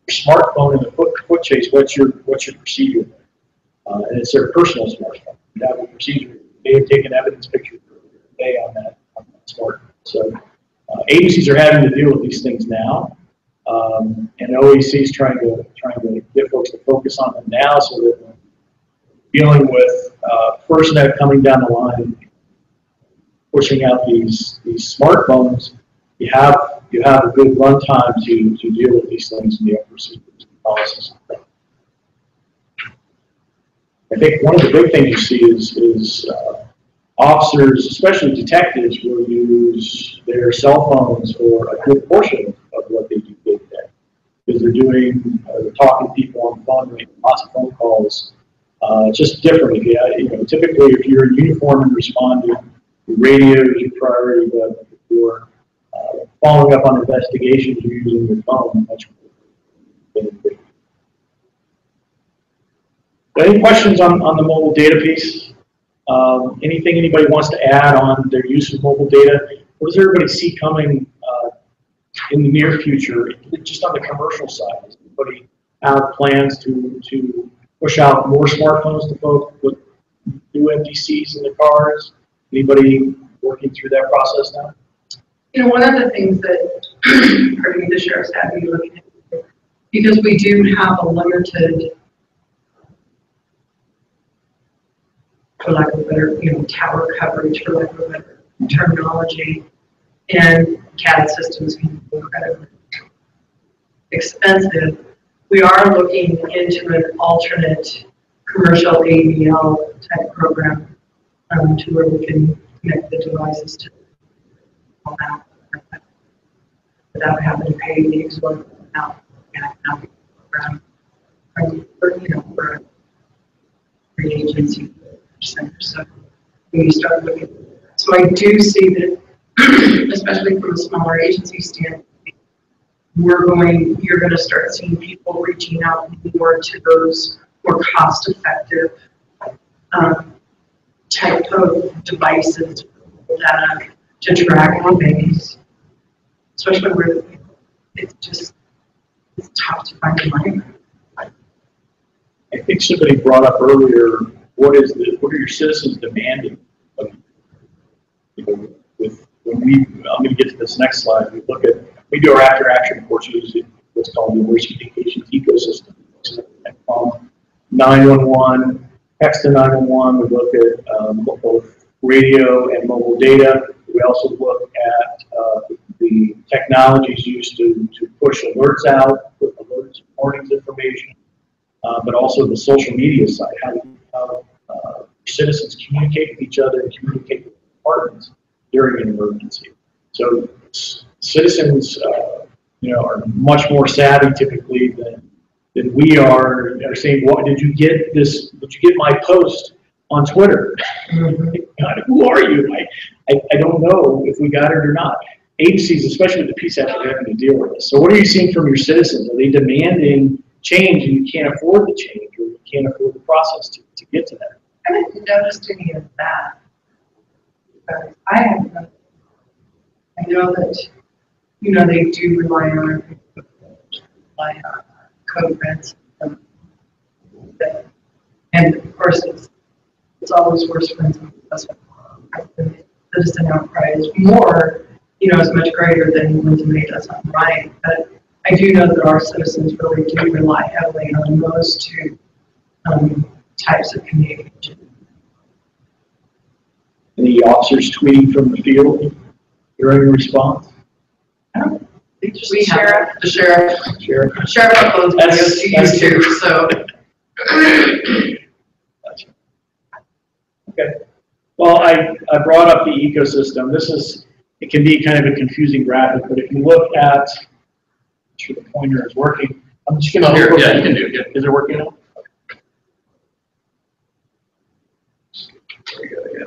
smartphone in the foot, foot chase, what's your, what's your procedure? Uh, and it's their personal smartphone. You have a procedure. They have taken evidence picture day on that, on that smartphone. So, uh, agencies are having to deal with these things now. Um, and OEC is trying to, trying to get folks to focus on them now so that when dealing with, uh, FirstNet coming down the line, pushing out these, these smartphones, you have, you have a good runtime to, to deal with these things in the procedures and policies. I think one of the big things you see is, is, uh, officers, especially detectives, will use their cell phones for a good portion of what they do day to day. Because they're doing, uh, they're talking to people on the phone, making lots of phone calls. Uh, it's just different. If you, uh, you know, typically if you're in uniform and responding, the radio is your priority, but if you're, uh, following up on investigations, you're using your phone much more. Any questions on, on the mobile data piece? Um, anything anybody wants to add on their use of mobile data? What does everybody see coming, uh, in the near future, just on the commercial side? Does anybody have plans to, to push out more smartphones to folks with new MDCs in the cars? Anybody working through that process now? You know, one of the things that, pardon me, the sheriff's me looking at, because we do have a limited for lack of a better, you know, tower coverage, for lack of a better terminology. And CAD systems can be incredibly expensive. We are looking into an alternate commercial AVL type program, um, to where we can connect the devices to without having to pay the exorbitant amount program from, for, you know, for free agency center. So when you start looking, so I do see that, especially from a smaller agency standpoint, we're going, you're gonna start seeing people reaching out more to those more cost-effective, um, type of devices, data to track on babies. Especially where it's just, it's tough to find the money. I think somebody brought up earlier, what is the, what are your citizens demanding? of you? Know, with, when we, I'm gonna get to this next slide, we look at, we do our after-action reports using what's called the emergency communications ecosystem. From nine-one-one, text to nine-one-one, we look at, um, both radio and mobile data. We also look at, uh, the technologies used to, to push alerts out, put alerts, warnings information, uh, but also the social media side, how, how uh, citizens communicate with each other and communicate with departments during an emergency. So citizens, uh, you know, are much more savvy typically than, than we are. Are saying, "What did you get this? Did you get my post on Twitter? God, who are you? I, I, I don't know if we got it or not." Agencies, especially the PSAP, are having to deal with this. So, what are you seeing from your citizens? Are they demanding change and you can't afford the change or you can't afford the process to, to get to that? I haven't noticed any of that. But I have, not- I know that, you know, they do rely on, rely on um, And of course, it's, it's always worse when it's, the citizen outcry is more, you know, is much greater than when somebody does something right. But I do know that our citizens really do rely heavily on those two, um, types of communication. Any officers tweeting from the field during a response? We have Sheriff. The sheriff, Sheriff? sheriff uploads That's- videos to that's- YouTube, so. Okay. Well, I, I brought up the ecosystem. This is, it can be kind of a confusing graphic, but if you look at, I'm sure the pointer is working. I'm just gonna. Oh, here, yeah, you can do it, yeah. Is it working now? There you go, yeah.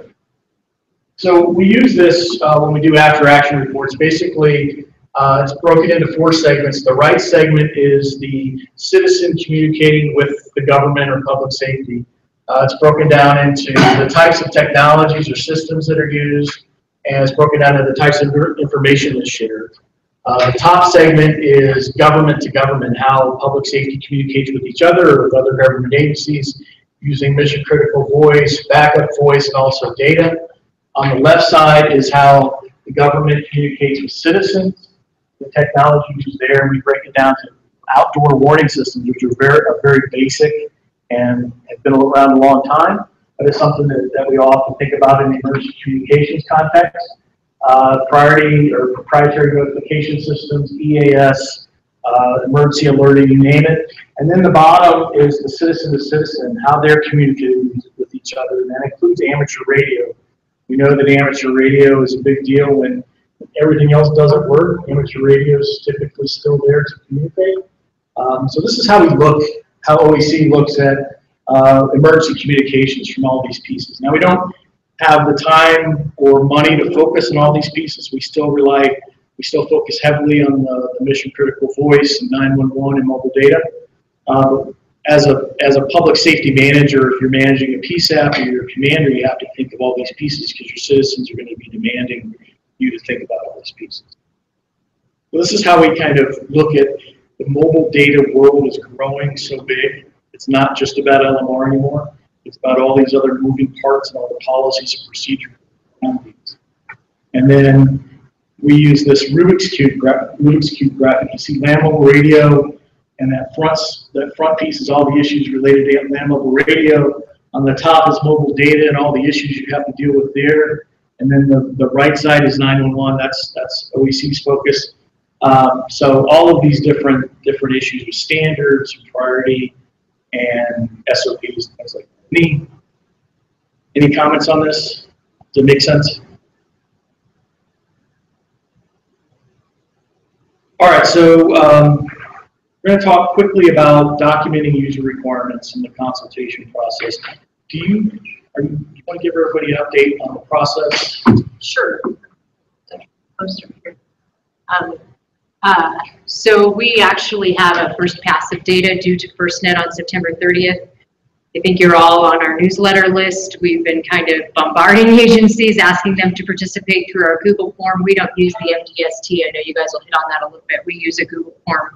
So we use this uh, when we do after-action reports. Basically, uh, it's broken into four segments. The right segment is the citizen communicating with the government or public safety. Uh, It's broken down into the types of technologies or systems that are used, and it's broken down into the types of information that's shared. Uh, The top segment is government to government, how public safety communicates with each other or with other government agencies using mission-critical voice, backup voice, and also data. On the left side is how the government communicates with citizens. The technology is there, and we break it down to outdoor warning systems, which are very, are very basic and have been around a long time, but it's something that, that we often think about in the emergency communications context. Uh, priority or proprietary notification systems, EAS, uh, emergency alerting, you name it. And then the bottom is the citizen to citizen, how they're communicating with each other, and that includes amateur radio. We know that amateur radio is a big deal when everything else doesn't work. Amateur radio is typically still there to communicate. Um, so this is how we look, how OEC looks at uh, emergency communications from all these pieces. Now we don't have the time or money to focus on all these pieces. We still rely, we still focus heavily on the, the mission critical voice and 911 and mobile data. Uh, as a, as a public safety manager, if you're managing a PSAP or you're a commander, you have to think of all these pieces because your citizens are going to be demanding you to think about all these pieces. So this is how we kind of look at the mobile data world is growing so big. It's not just about LMR anymore. It's about all these other moving parts and all the policies and procedures. And then we use this Rubik's Cube, Rubik's Cube graphic. You see mobile radio, and that front, that front piece is all the issues related to land mobile radio. On the top is mobile data and all the issues you have to deal with there. And then the, the right side is 911, that's, that's OEC's focus. Um, so all of these different, different issues with standards, priority, and SOPs, and things like that. Any, any comments on this? Does it make sense? All right, so um, we're going to talk quickly about documenting user requirements in the consultation process. Do you, you, do you want to give everybody an update on the process? Sure. Um, uh, So we actually have a first pass of data due to FirstNet on September 30th. I think you're all on our newsletter list. We've been kind of bombarding agencies, asking them to participate through our Google form. We don't use the MDST. I know you guys will hit on that a little bit. We use a Google form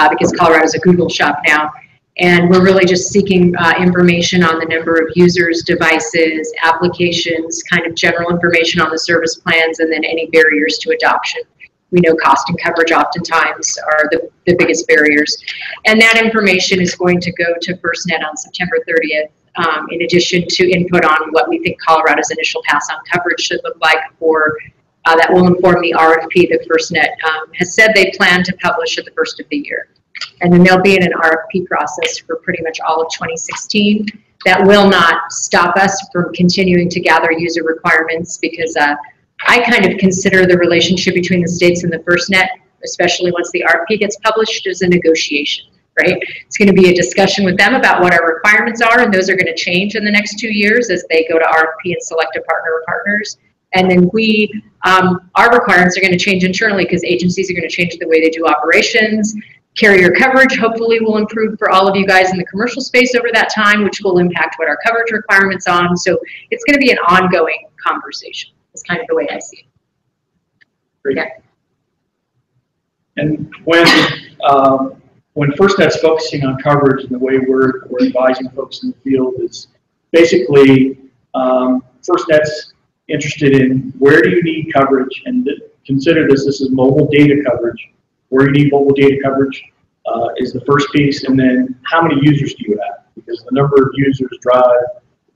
uh, because is a Google shop now. And we're really just seeking uh, information on the number of users, devices, applications, kind of general information on the service plans, and then any barriers to adoption. We know cost and coverage oftentimes are the, the biggest barriers. And that information is going to go to FirstNet on September 30th, um, in addition to input on what we think Colorado's initial pass on coverage should look like for, uh, that will inform the RFP that FirstNet um, has said they plan to publish at the first of the year. And then there'll be in an RFP process for pretty much all of 2016. That will not stop us from continuing to gather user requirements because uh, I kind of consider the relationship between the states and the FirstNet, especially once the RFP gets published, as a negotiation, right? It's going to be a discussion with them about what our requirements are, and those are going to change in the next two years as they go to RFP and select a partner or partners. And then we, um, our requirements are going to change internally because agencies are going to change the way they do operations. Carrier coverage hopefully will improve for all of you guys in the commercial space over that time, which will impact what our coverage requirements on. So it's going to be an ongoing conversation. It's kind of the way I see it. Great. Yeah. And when, um, when FirstNet's focusing on coverage and the way we're, we're advising folks in the field is basically, um, FirstNet's interested in where do you need coverage and consider this, this is mobile data coverage. Where you need mobile data coverage, uh, is the first piece, and then how many users do you have? Because the number of users drive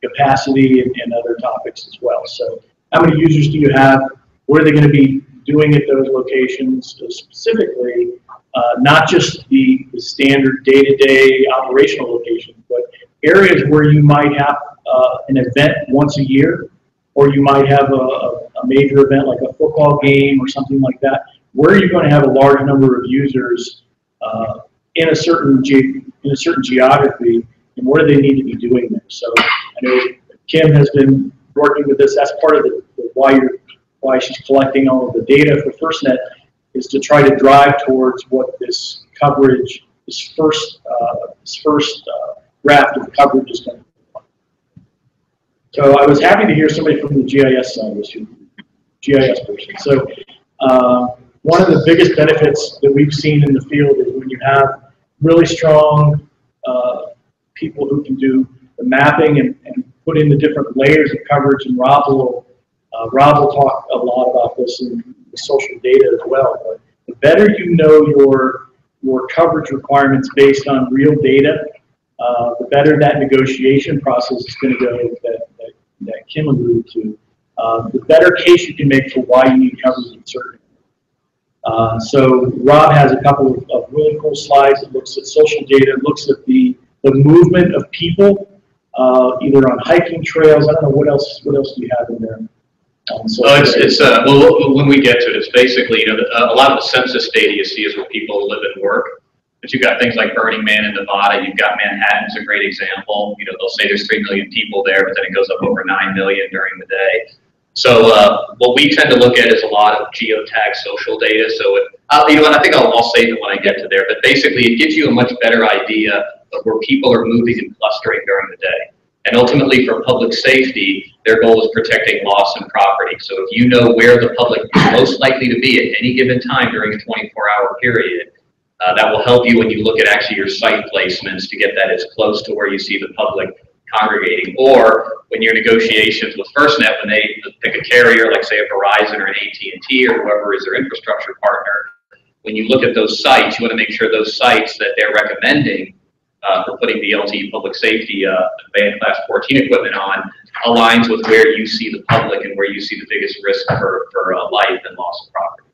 capacity and, and other topics as well. So how many users do you have? What are they going to be doing at those locations So specifically? Uh, not just the, the standard day-to-day operational locations, but areas where you might have uh, an event once a year, or you might have a, a, major event like a football game or something like that. Where you're you going to have a large number of users uh, in a certain ge- in a certain geography, and what do they need to be doing there? So I know Kim has been working with this. That's part of the, the why you're why she's collecting all of the data for FirstNet is to try to drive towards what this coverage, this first uh, this first uh, raft of coverage is going to. So I was happy to hear somebody from the GIS side was GIS person. So uh, one of the biggest benefits that we've seen in the field is when you have really strong uh, people who can do the mapping and, and put in the different layers of coverage, and Rob will, uh, Rob will talk a lot about this in the social data as well. But the better you know your, your coverage requirements based on real data, uh, the better that negotiation process is going to go that, that, Kim alluded to. Uh, the better case you can make for why you need coverage in certain uh, so Rob has a couple of, of really cool slides that looks at social data, looks at the, the movement of people, uh, either on hiking trails. I don't know what else. What else do you have in there? Um, social Well, it's, data? it's, uh, well, when we get to it, it's basically, you know, uh, a lot of the census data you see is where people live and work. But you've got things like Burning Man in Nevada, you've got Manhattan's a great example. You know, they'll say there's three million people there, but then it goes up over nine million during the day. So, uh, what we tend to look at is a lot of geotag social data. So, it, uh, you know, and I think I'll, I'll save it when I get to there, but basically it gives you a much better idea of where people are moving and clustering during the day. And ultimately, for public safety, their goal is protecting loss and property. So if you know where the public is most likely to be at any given time during a 24-hour period, uh, that will help you when you look at actually your site placements to get that as close to where you see the public congregating. Or when you're negotiations with FirstNet, when they pick a carrier, like say a Verizon or an AT&T or whoever is their infrastructure partner, when you look at those sites, you want to make sure those sites that they're recommending uh, for putting the LTE public safety, uh, band class fourteen equipment on aligns with where you see the public and where you see the biggest risk for, for, uh, life and loss of property.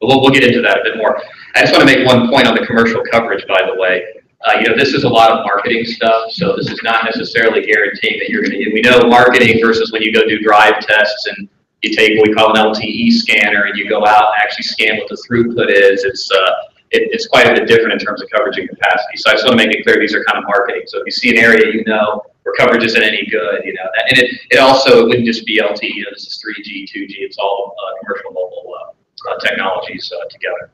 But we'll, we'll get into that a bit more. I just want to make one point on the commercial coverage, by the way. Uh, you know, this is a lot of marketing stuff, so this is not necessarily guaranteeing that you're gonna, we know marketing versus when you go do drive tests and you take what we call an LTE scanner and you go out and actually scan what the throughput is, it's, uh, it, it's quite a bit different in terms of coverage and capacity. So I just want to make it clear, these are kind of marketing. So if you see an area you know where coverage isn't any good, you know, and it, it also, it wouldn't just be LTE, you know, this is 3G, 2G, it's all, uh, commercial mobile, uh, technologies, uh, together.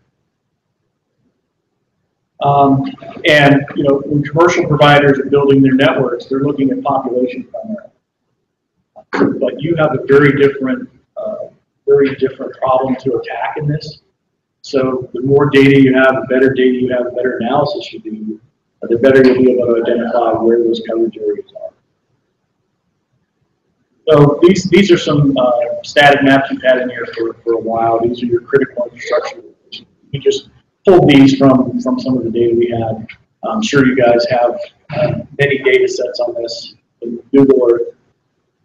Um, and, you know, when commercial providers are building their networks, they're looking at population primarily. But you have a very different, uh, very different problem to attack in this. So the more data you have, the better data you have, the better analysis you do, uh, the better you'll be able to identify where those coverage areas are. So these, these are some, uh, static maps you've had in here for, for a while. These are your critical infrastructure. You just pulled these from, from some of the data we had. I'm sure you guys have uh, many data sets on this Google Earth.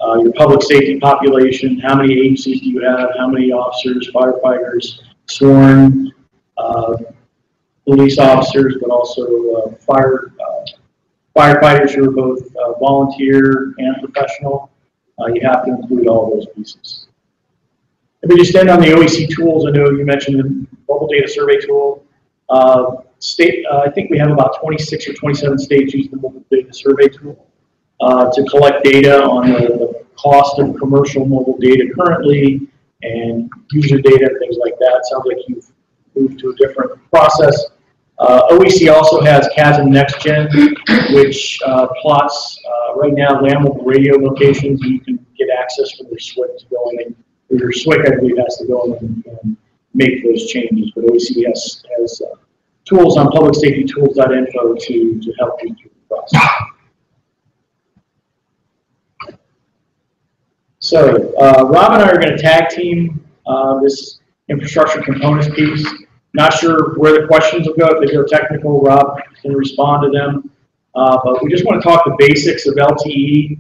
Uh, your public safety population, how many agencies do you have, how many officers, firefighters, sworn, uh, police officers, but also uh, fire uh, firefighters who are both volunteer and professional. Uh, you have to include all those pieces. Let me just end on the OEC tools. I know you mentioned the mobile data survey tool. Uh, state, uh, I think we have about 26 or 27 states using the mobile data survey tool uh, to collect data on the, the cost of commercial mobile data currently and user data and things like that. Sounds like you've moved to a different process. Uh, OEC also has CASM NextGen, which uh, plots uh, right now land radio locations. You can get access from your SWIC to go in, and your SWIC, I believe, has to go in and, and make those changes. But OEC has, has uh, tools on publicsafetytools.info to, to help you through the process. So, uh, Rob and I are going to tag team uh, this infrastructure components piece. Not sure where the questions will go. If they go technical, Rob can respond to them. Uh, but we just want to talk the basics of LTE.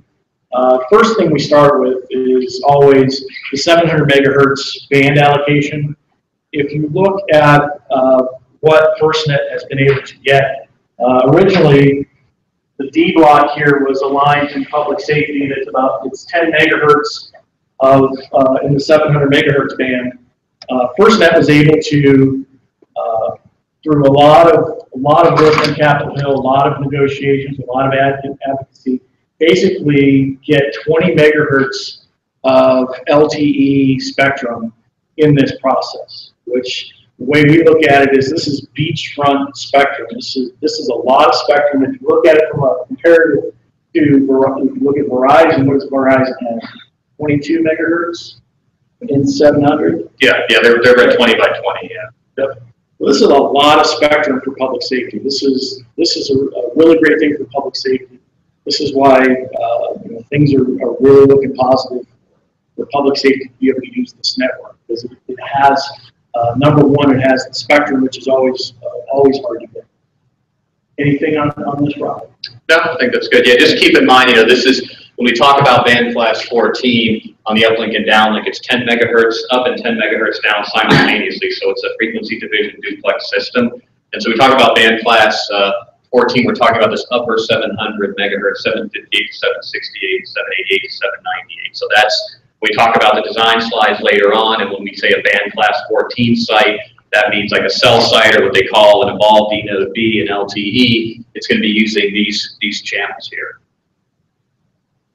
Uh, first thing we start with is always the 700 megahertz band allocation. If you look at uh, what FirstNet has been able to get, uh, originally the D block here was aligned to public safety. That's about it's 10 megahertz of uh, in the 700 megahertz band. Uh, FirstNet was able to through a lot of a lot of work on Capitol Hill, a lot of negotiations, a lot of advocacy, basically get 20 megahertz of LTE spectrum in this process. Which the way we look at it is this is beachfront spectrum. This is this is a lot of spectrum. If you look at it from a comparative to if you look at Verizon, what does Verizon have? 22 megahertz in 700. Yeah, yeah, they're, they're at twenty by twenty, yeah. Well, this is a lot of spectrum for public safety. This is, this is a, a really great thing for public safety. This is why, uh, you know, things are, are really looking positive for public safety to be able to use this network. Because it, it has, uh, number one, it has the spectrum, which is always, uh, always hard to get. Anything on, on this, Rob? No, I think that's good. Yeah, just keep in mind, you know, this is, when we talk about band class 14 on the uplink and downlink, it's 10 megahertz up and 10 megahertz down simultaneously. So it's a frequency division duplex system. And so we talk about band class uh, 14, we're talking about this upper 700 megahertz, 758 to 768, 788 to 798. So that's, we talk about the design slides later on, and when we say a band class 14 site, that means like a cell site or what they call an evolved E node B and LTE. It's going to be using these these channels here.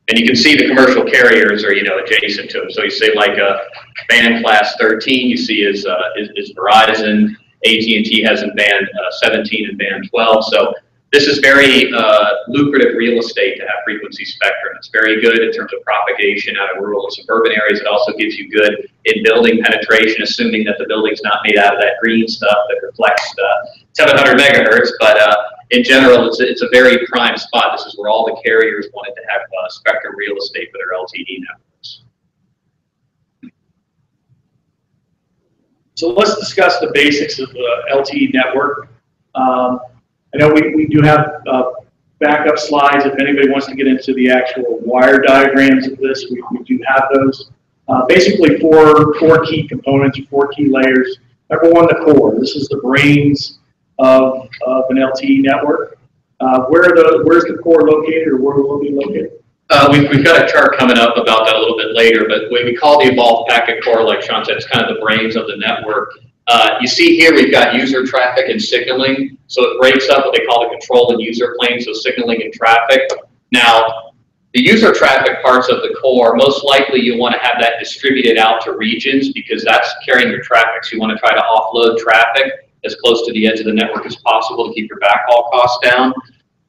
And you can see the commercial carriers are, you know, adjacent to them. So you say like a band class 13, you see is, uh, is, is Verizon. AT&T has in band uh, 17 and band 12. So this is very uh, lucrative real estate to have frequency spectrum. It's very good in terms of propagation out of rural and suburban areas. It also gives you good in building penetration, assuming that the building's not made out of that green stuff that reflects uh, 700 megahertz. But uh, in general, it's a, it's a very prime spot. This is where all the carriers wanted to have uh, spectrum real estate for their LTE networks. So let's discuss the basics of the LTE network. Um, I know we, we do have uh, backup slides, if anybody wants to get into the actual wire diagrams of this, we, we do have those. Uh, basically four, four key components, four key layers. Number one, the core. This is the brains of, of an LTE network. Uh, where the, where's the core located or where will it be located? Uh, we've, we've got a chart coming up about that a little bit later, but what we call the evolved packet core, like Sean said, it's kind of the brains of the network. Uh, you see here, we've got user traffic and signaling. So it breaks up what they call the control and user plane, so signaling and traffic. Now, the user traffic parts of the core, most likely you want to have that distributed out to regions because that's carrying your traffic. So you want to try to offload traffic as close to the edge of the network as possible to keep your backhaul costs down.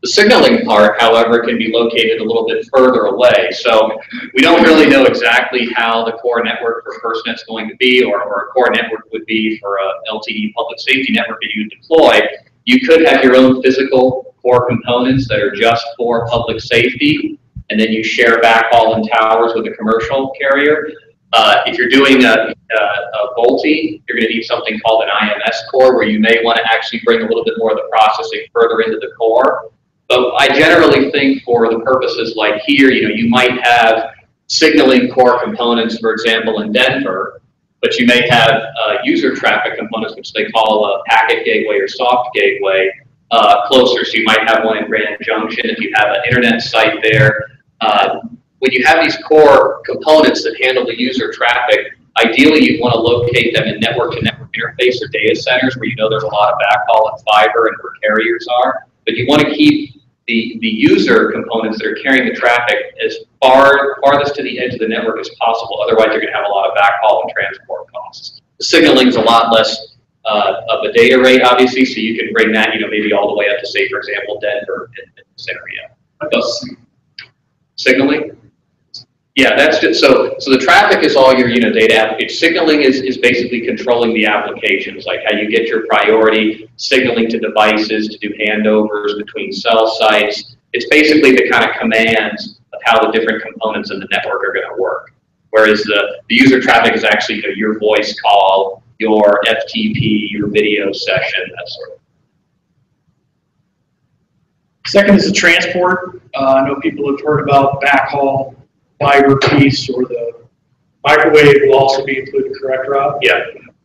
The signaling part, however, can be located a little bit further away. So we don't really know exactly how the core network for FirstNet's going to be or, or a core network would be for a LTE public safety network that you deploy. You could have your own physical core components that are just for public safety, and then you share backhaul and towers with a commercial carrier. Uh, if you're doing a, a, a VoLTE, you're going to need something called an IMS core, where you may want to actually bring a little bit more of the processing further into the core. But I generally think for the purposes like here, you know, you might have signaling core components, for example, in Denver, but you may have uh, user traffic components, which they call a packet gateway or soft gateway, uh, closer. So you might have one in Grand Junction if you have an internet site there. Uh, when you have these core components that handle the user traffic, ideally you'd want to locate them in network-to-network interface or data centers where you know there's a lot of backhaul and fiber and where carriers are. But you want to keep the, the user components that are carrying the traffic as far farthest to the edge of the network as possible. Otherwise, you're going to have a lot of backhaul and transport costs. The signaling is a lot less uh, of a data rate, obviously, so you can bring that, you know, maybe all the way up to, say, for example, Denver in, this area. Signaling. Yeah, that's just, so, so the traffic is all your, you know, data. Signaling is, is basically controlling the applications, like how you get your priority, signaling to devices to do handovers between cell sites. It's basically the kind of commands of how the different components of the network are going to work. Whereas the, the user traffic is actually you know, your voice call, your FTP, your video session, that sort of Second is the transport. Uh, I know people have heard about backhaul, fiber piece, or the microwave will also be included, correct, Rob? Yeah.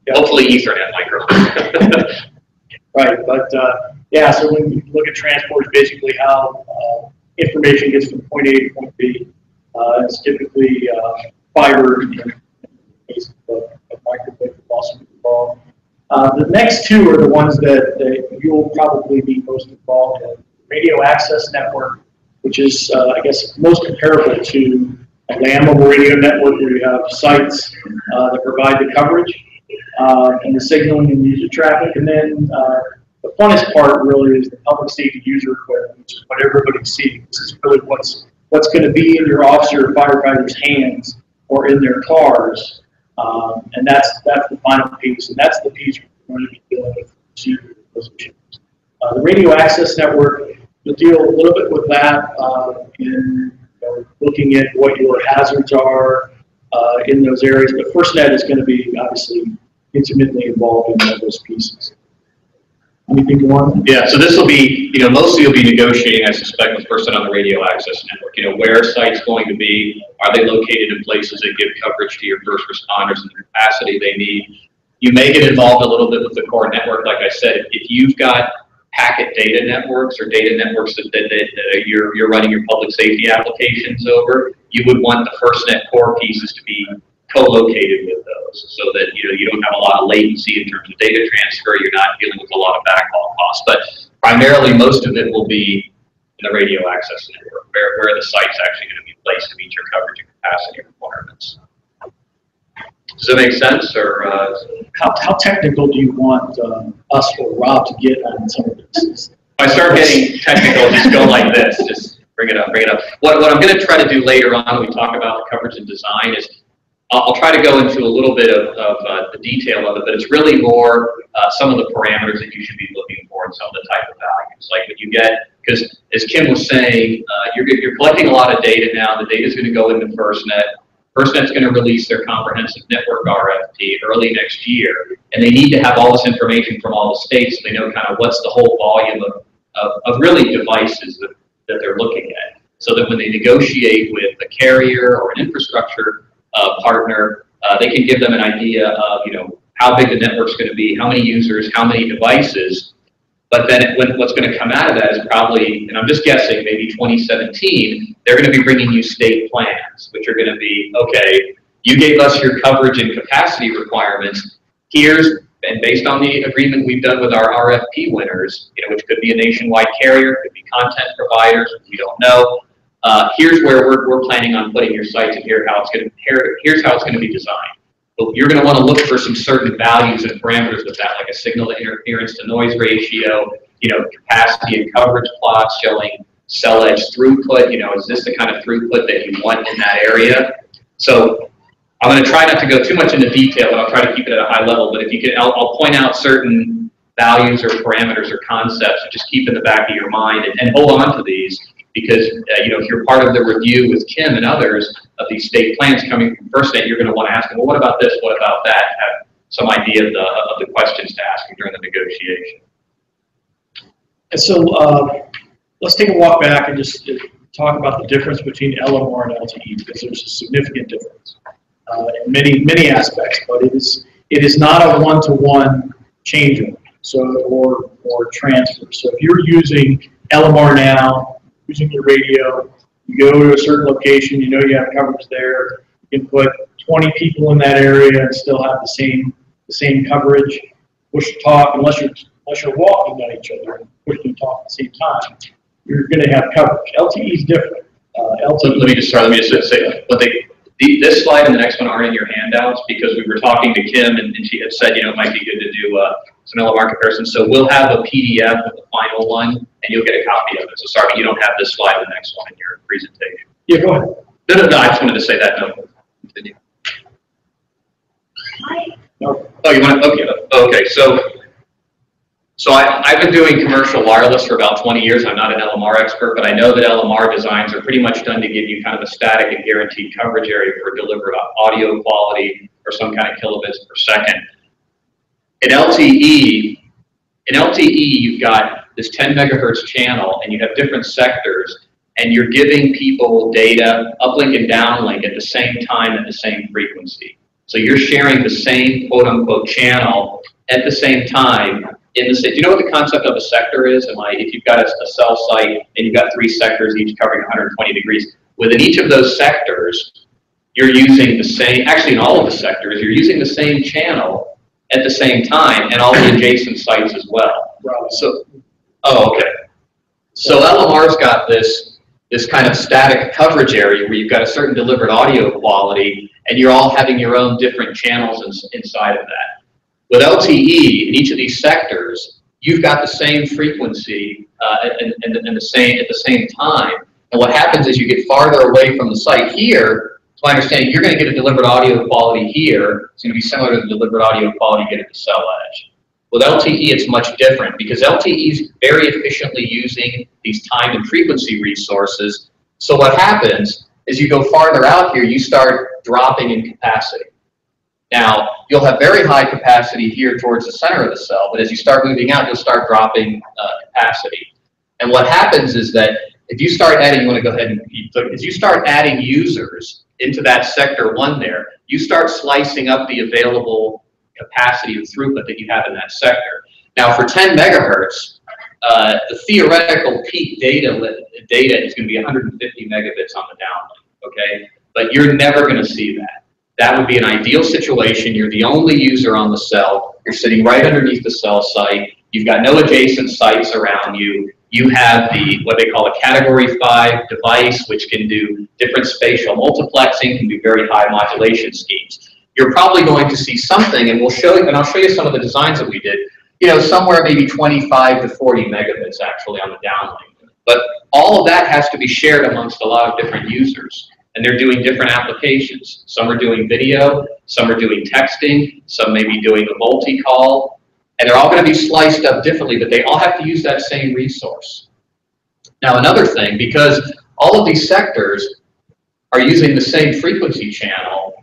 Yeah. Hopefully Ethernet micro. Right, but, uh, yeah, so when you look at transport, it's basically how, uh, information gets from point A to point B. Uh, it's typically, uh, fiber, case of a microwave will also be involved. Uh, the next two are the ones that, that you'll probably be most involved in. Radio access network, which is, uh, I guess, most comparable to a land mobile radio network where you have sites, uh, that provide the coverage uh, and the signaling and user traffic. And then uh, the funnest part really is the public safety user equipment, which is what everybody's seeing. This is really what's what's going to be in your officer or firefighter's hands or in their cars. Um, and that's that's the final piece, and that's the piece we're going to be dealing with. Uh, the radio access network, deal a little bit with that uh, in you know, looking at what your hazards are uh, in those areas. But FirstNet is going to be obviously intimately involved in all those pieces. Anything you want? Yeah, so this will be, you know, mostly you'll be negotiating, I suspect, with person on the radio access network. You know, where are sites going to be? Are they located in places that give coverage to your first responders and the capacity they need? You may get involved a little bit with the core network, like I said. If you've got packet data networks or data networks that, that, that, that you're, you're running your public safety applications over, you would want the FirstNet core pieces to be co-located with those so that you know you don't have a lot of latency in terms of data transfer. You're not dealing with a lot of backhaul costs, but primarily most of it will be in the radio access network, where, where the site's actually going to be placed to meet your coverage and capacity requirements. Does that make sense, or uh, How, how technical do you want um, us or Rob to get on some of this? if I start getting technical, just go like this, just bring it up, bring it up. What, what I'm going to try to do later on when we talk about the coverage and design is I'll, I'll try to go into a little bit of, of uh, the detail of it, but it's really more uh, some of the parameters that you should be looking for and some of the type of values. Like when you get, because as Kim was saying, uh, you're, you're collecting a lot of data now. The data is going to go into FirstNet. FirstNet's going to release their comprehensive network RFP early next year, and they need to have all this information from all the states so they know kind of what's the whole volume of, of, of really devices that that they're looking at. So that when they negotiate with a carrier or an infrastructure uh, partner, uh, they can give them an idea of, you know, how big the network's going to be, how many users, how many devices. But then what's going to come out of that is probably, and I'm just guessing, maybe 2017, they're going to be bringing you state plans, which are going to be, okay, you gave us your coverage and capacity requirements. Here's, and based on the agreement we've done with our RFP winners, you know, which could be a nationwide carrier, could be content providers, we don't know. Uh, here's where we're, we're planning on putting your sites and here how it's going to, here, here's how it's going to be designed. You're going to want to look for some certain values and parameters with that, like a signal to interference to noise ratio, you know, capacity and coverage plots showing cell edge throughput. You know, is this the kind of throughput that you want in that area? So I'm going to try not to go too much into detail, but I'll try to keep it at a high level. But if you can, I'll, I'll point out certain values or parameters or concepts, just keep in the back of your mind and, and hold on to these because uh, you know if you're part of the review with Kim and others of these state plans coming from FirstNet, you're going to want to ask them, well, what about this? What about that? Have some idea of the of the questions to ask during the negotiation. And so, uh, let's take a walk back and just uh, talk about the difference between LMR and LTE, because there's a significant difference uh, in many, many aspects, but it is, it is not a one-to-one changeover, so, or, or transfer. So if you're using LMR now, using your radio, you go to a certain location, you know you have coverage there, you can put 20 people in that area and still have the same, the same coverage, push to talk, unless you're, unless you're walking on each other and push to talk at the same time, you're gonna have coverage. LTE is different. Uh, LTE. let me just start, let me just say, what they, the, this slide and the next one aren't in your handouts because we were talking to Kim and, and she had said, you know, it might be good to do, uh, some LMR comparison. So we'll have a PDF of the final one and you'll get a copy of it. So sorry, you don't have this slide the next one in your presentation. Yeah, go ahead. No, no, no, I just wanted to say that, no. Continue. No. Oh, you want, to? okay, okay, so, so I, I've been doing commercial wireless for about twenty years, I'm not an LMR expert, but I know that LMR designs are pretty much done to give you kind of a static and guaranteed coverage area for delivered audio quality or some kind of kilobits per second. In LTE, in LTE, you've got this ten megahertz channel and you have different sectors and you're giving people data uplink and downlink at the same time at the same frequency. So you're sharing the same quote unquote channel at the same time in the same. Do you know what the concept of a sector is? Am I, if you've got a, a cell site and you've got three sectors, each covering 120 degrees, within each of those sectors, you're using the same, actually in all of the sectors, you're using the same channel at the same time and all the adjacent sites as well. So, oh, okay. So LMR's got this, this kind of static coverage area where you've got a certain delivered audio quality and you're all having your own different channels in, inside of that. With LTE, in each of these sectors, you've got the same frequency uh, and, and, and the same at the same time. And what happens is you get farther away from the site here. To my understanding, you're going to get a delivered audio quality here. It's going to be similar to the delivered audio quality you get at the cell edge. With LTE, it's much different because LTE is very efficiently using these time and frequency resources. So what happens is you go farther out here, you start dropping in capacity. Now, you'll have very high capacity here towards the center of the cell, but as you start moving out, you'll start dropping uh, capacity. And what happens is that if you start adding, you want to go ahead and, as you start adding users into that sector one there, you start slicing up the available capacity and throughput that you have in that sector. Now, for 10 megahertz, uh, the theoretical peak data data is going to be 150 megabits on the downlink, okay? But you're never going to see that. That would be an ideal situation. You're the only user on the cell. You're sitting right underneath the cell site. You've got no adjacent sites around you. You have the, what they call a category five device, which can do different spatial multiplexing, can do very high modulation schemes. You're probably going to see something, and we'll show you, and I'll show you some of the designs that we did, you know, somewhere maybe 25 to 40 megabits actually on the downlink. But all of that has to be shared amongst a lot of different users and they're doing different applications. Some are doing video, some are doing texting, some may be doing a multi-call, and they're all going to be sliced up differently, but they all have to use that same resource. Now another thing, because all of these sectors are using the same frequency channel,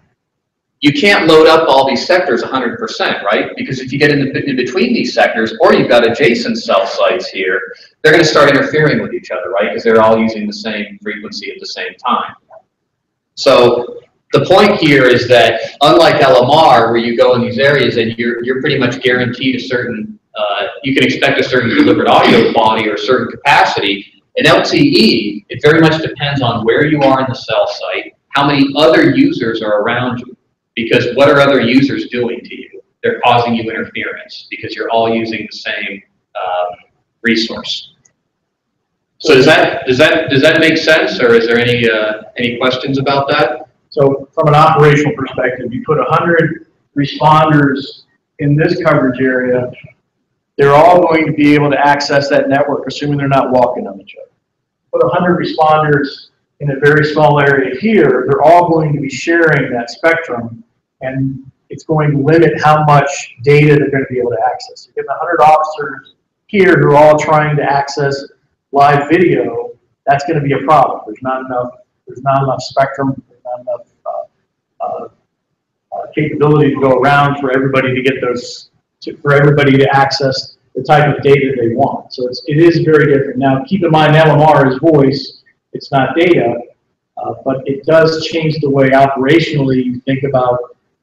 you can't load up all these sectors hundred percent, right? Because if you get in, the, in between these sectors, or you've got adjacent cell sites here, they're gonna start interfering with each other, right? Because they're all using the same frequency at the same time. So the point here is that unlike LMR, where you go in these areas and you're, you're pretty much guaranteed a certain, uh, you can expect a certain delivered audio quality or a certain capacity. In LTE, it very much depends on where you are in the cell site, how many other users are around you. Because what are other users doing to you? They're causing you interference because you're all using the same um, resource. So does that, does that, does that make sense, or is there any, uh, any questions about that? So from an operational perspective, you put hundred responders in this coverage area, they're all going to be able to access that network, assuming they're not walking on each other. Put hundred responders in a very small area here, they're all going to be sharing that spectrum, and it's going to limit how much data they're gonna be able to access. You get hundred officers here who are all trying to access live video, that's gonna be a problem. There's not enough, there's not enough spectrum, there's not enough, uh, uh, capability to go around for everybody to get those, to, for everybody to access the type of data they want. So it's, it is very different. Now, keep in mind, LMR is voice, it's not data, uh, but it does change the way operationally you think about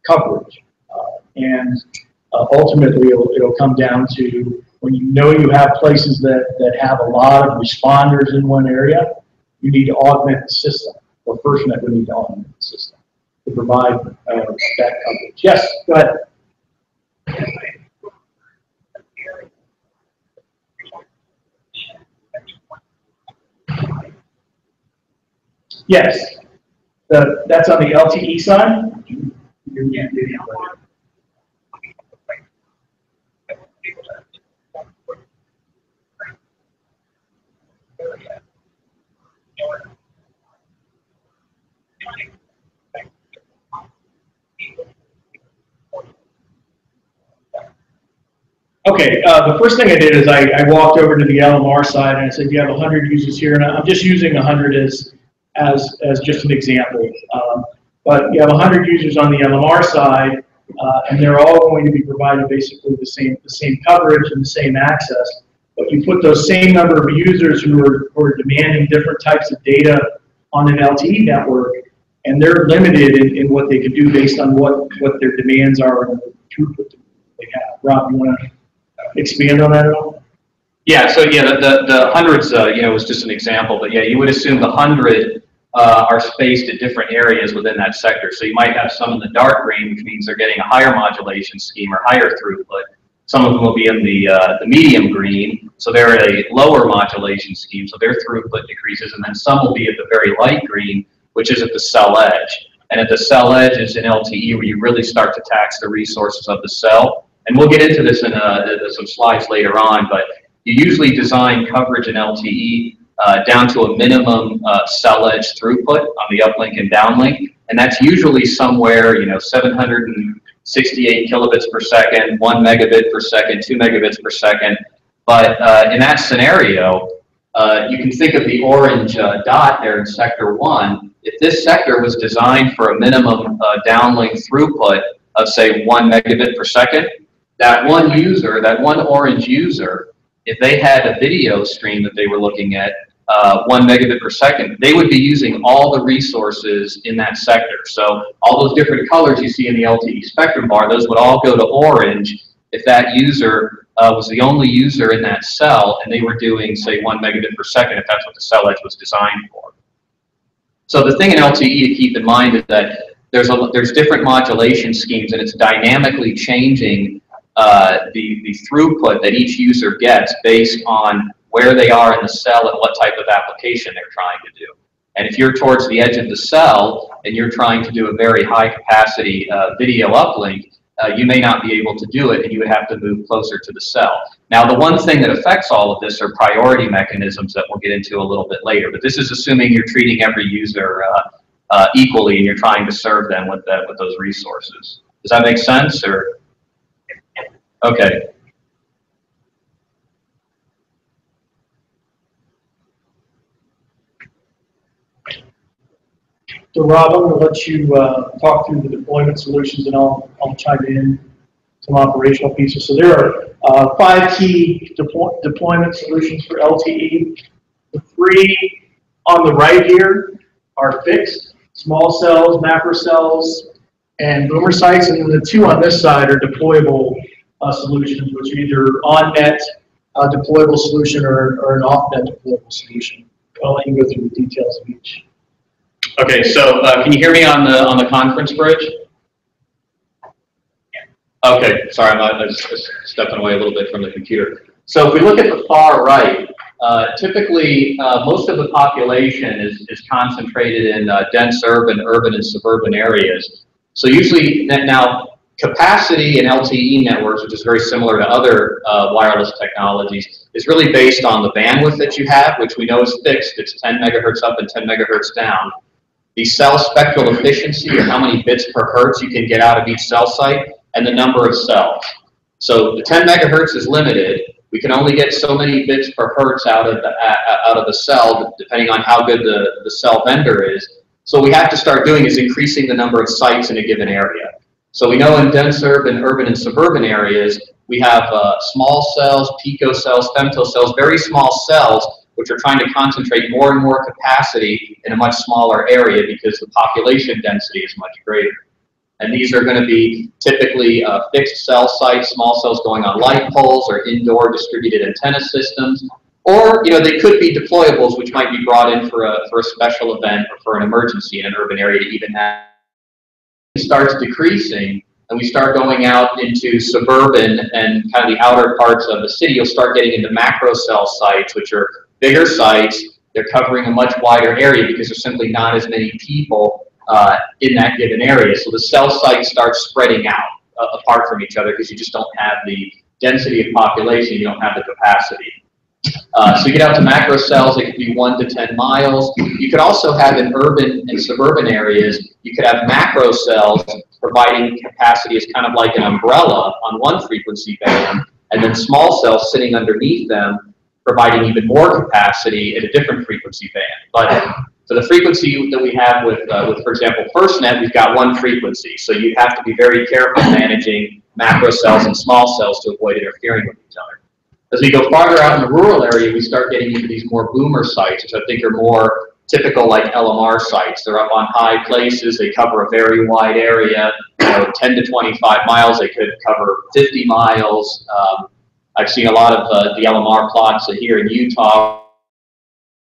coverage. Uh, and uh, ultimately, it'll, it'll come down to when you know you have places that, that have a lot of responders in one area, you need to augment the system. Or FirstNet would need to augment the system to provide uh, that coverage. Yes, go ahead. Yes, the, that's on the LTE side? Okay, uh, the first thing I did is I, I walked over to the LMR side and I said, you have hundred users here, and I'm just using hundred as, as, as just an example. Um, but you have hundred users on the LMR side, uh, and they're all going to be provided basically the same, the same coverage and the same access. But you put those same number of users who are, who are demanding different types of data on an LTE network, and they're limited in, in what they can do based on what, what their demands are and the throughput they have. Rob, you wanna expand on that at all? Yeah, so yeah, the, the, the hundreds, uh, you know, was just an example, but yeah, you would assume the hundred, uh, are spaced at different areas within that sector. So you might have some in the dark green, which means they're getting a higher modulation scheme or higher throughput. Some of them will be in the, uh, the medium green, so they're a lower modulation scheme, so their throughput decreases. And then some will be at the very light green, which is at the cell edge. And at the cell edge is in LTE where you really start to tax the resources of the cell. And we'll get into this in, uh, some slides later on, but you usually design coverage in LTE uh, down to a minimum uh, cell edge throughput on the uplink and downlink. And that's usually somewhere, you know, 768 kilobits per second, one megabit per second, two megabits per second. But uh, in that scenario, uh, you can think of the orange uh, dot there in sector one. If this sector was designed for a minimum uh, downlink throughput of say one megabit per second, that one user, that one orange user, if they had a video stream that they were looking at, uh, one megabit per second, they would be using all the resources in that sector. So all those different colors you see in the LTE spectrum bar, those would all go to orange if that user uh, was the only user in that cell and they were doing, say, one megabit per second, if that's what the cell edge was designed for. So the thing in LTE to keep in mind is that there's a, there's different modulation schemes and it's dynamically changing uh, the, the throughput that each user gets based on where they are in the cell and what type of application they're trying to do. And if you're towards the edge of the cell and you're trying to do a very high capacity uh, video uplink, uh, you may not be able to do it and you would have to move closer to the cell. Now, the one thing that affects all of this are priority mechanisms that we'll get into a little bit later, but this is assuming you're treating every user uh, uh, equally and you're trying to serve them with, that, with those resources. Does that make sense or? Okay. So Rob, I'm gonna let you, uh, talk through the deployment solutions and I'll, I'll chime in some operational pieces. So there are, uh, five key deploy, deployment solutions for LTE. The three on the right here are fixed, small cells, macro cells, and boomer sites, and then the two on this side are deployable, uh, solutions, which are either on-net, uh, deployable solution or, or an off-net deployable solution. I'll let you go through the details of each. Okay, so, uh, can you hear me on the, on the conference bridge? Okay, sorry, I'm, I was just stepping away a little bit from the computer. So if we look at the far right, uh, typically, uh, most of the population is, is concentrated in, uh, dense urban, urban and suburban areas. So usually, now, capacity in LTE networks, which is very similar to other, uh, wireless technologies, is really based on the bandwidth that you have, which we know is fixed, it's ten megahertz up and ten megahertz down. The cell spectral efficiency, or how many bits per hertz you can get out of each cell site, and the number of cells. So the 10 megahertz is limited. We can only get so many bits per hertz out of the uh, out of the cell, depending on how good the, the cell vendor is. So what we have to start doing is increasing the number of sites in a given area. So we know in dense urban, urban and suburban areas, we have uh, small cells, pico cells, femto cells, very small cells, which are trying to concentrate more and more capacity in a much smaller area because the population density is much greater. And these are going to be typically uh, fixed cell sites, small cells going on light poles or indoor distributed antenna systems. Or, you know, they could be deployables, which might be brought in for a, for a special event or for an emergency in an urban area to even have. Starts decreasing and we start going out into suburban and kind of the outer parts of the city, you'll start getting into macro cell sites, which are bigger sites. They're covering a much wider area because there's simply not as many people uh, in that given area. So the cell sites start spreading out uh, apart from each other because you just don't have the density of population, you don't have the capacity. Uh, so you get out to macro cells, it could be one to 10 miles. You could also have in urban and suburban areas, you could have macro cells providing capacity as kind of like an umbrella on one frequency band, and then small cells sitting underneath them providing even more capacity at a different frequency band. But for the frequency that we have with, uh, with, for example, FirstNet, we've got one frequency. So you have to be very careful managing macro cells and small cells to avoid interfering with each other. As we go farther out in the rural area, we start getting into these more boomer sites, which I think are more typical like LMR sites. They're up on high places, they cover a very wide area, you know, 10 to 25 miles, they could cover 50 miles. Um, I've seen a lot of uh, the LMR plots here in Utah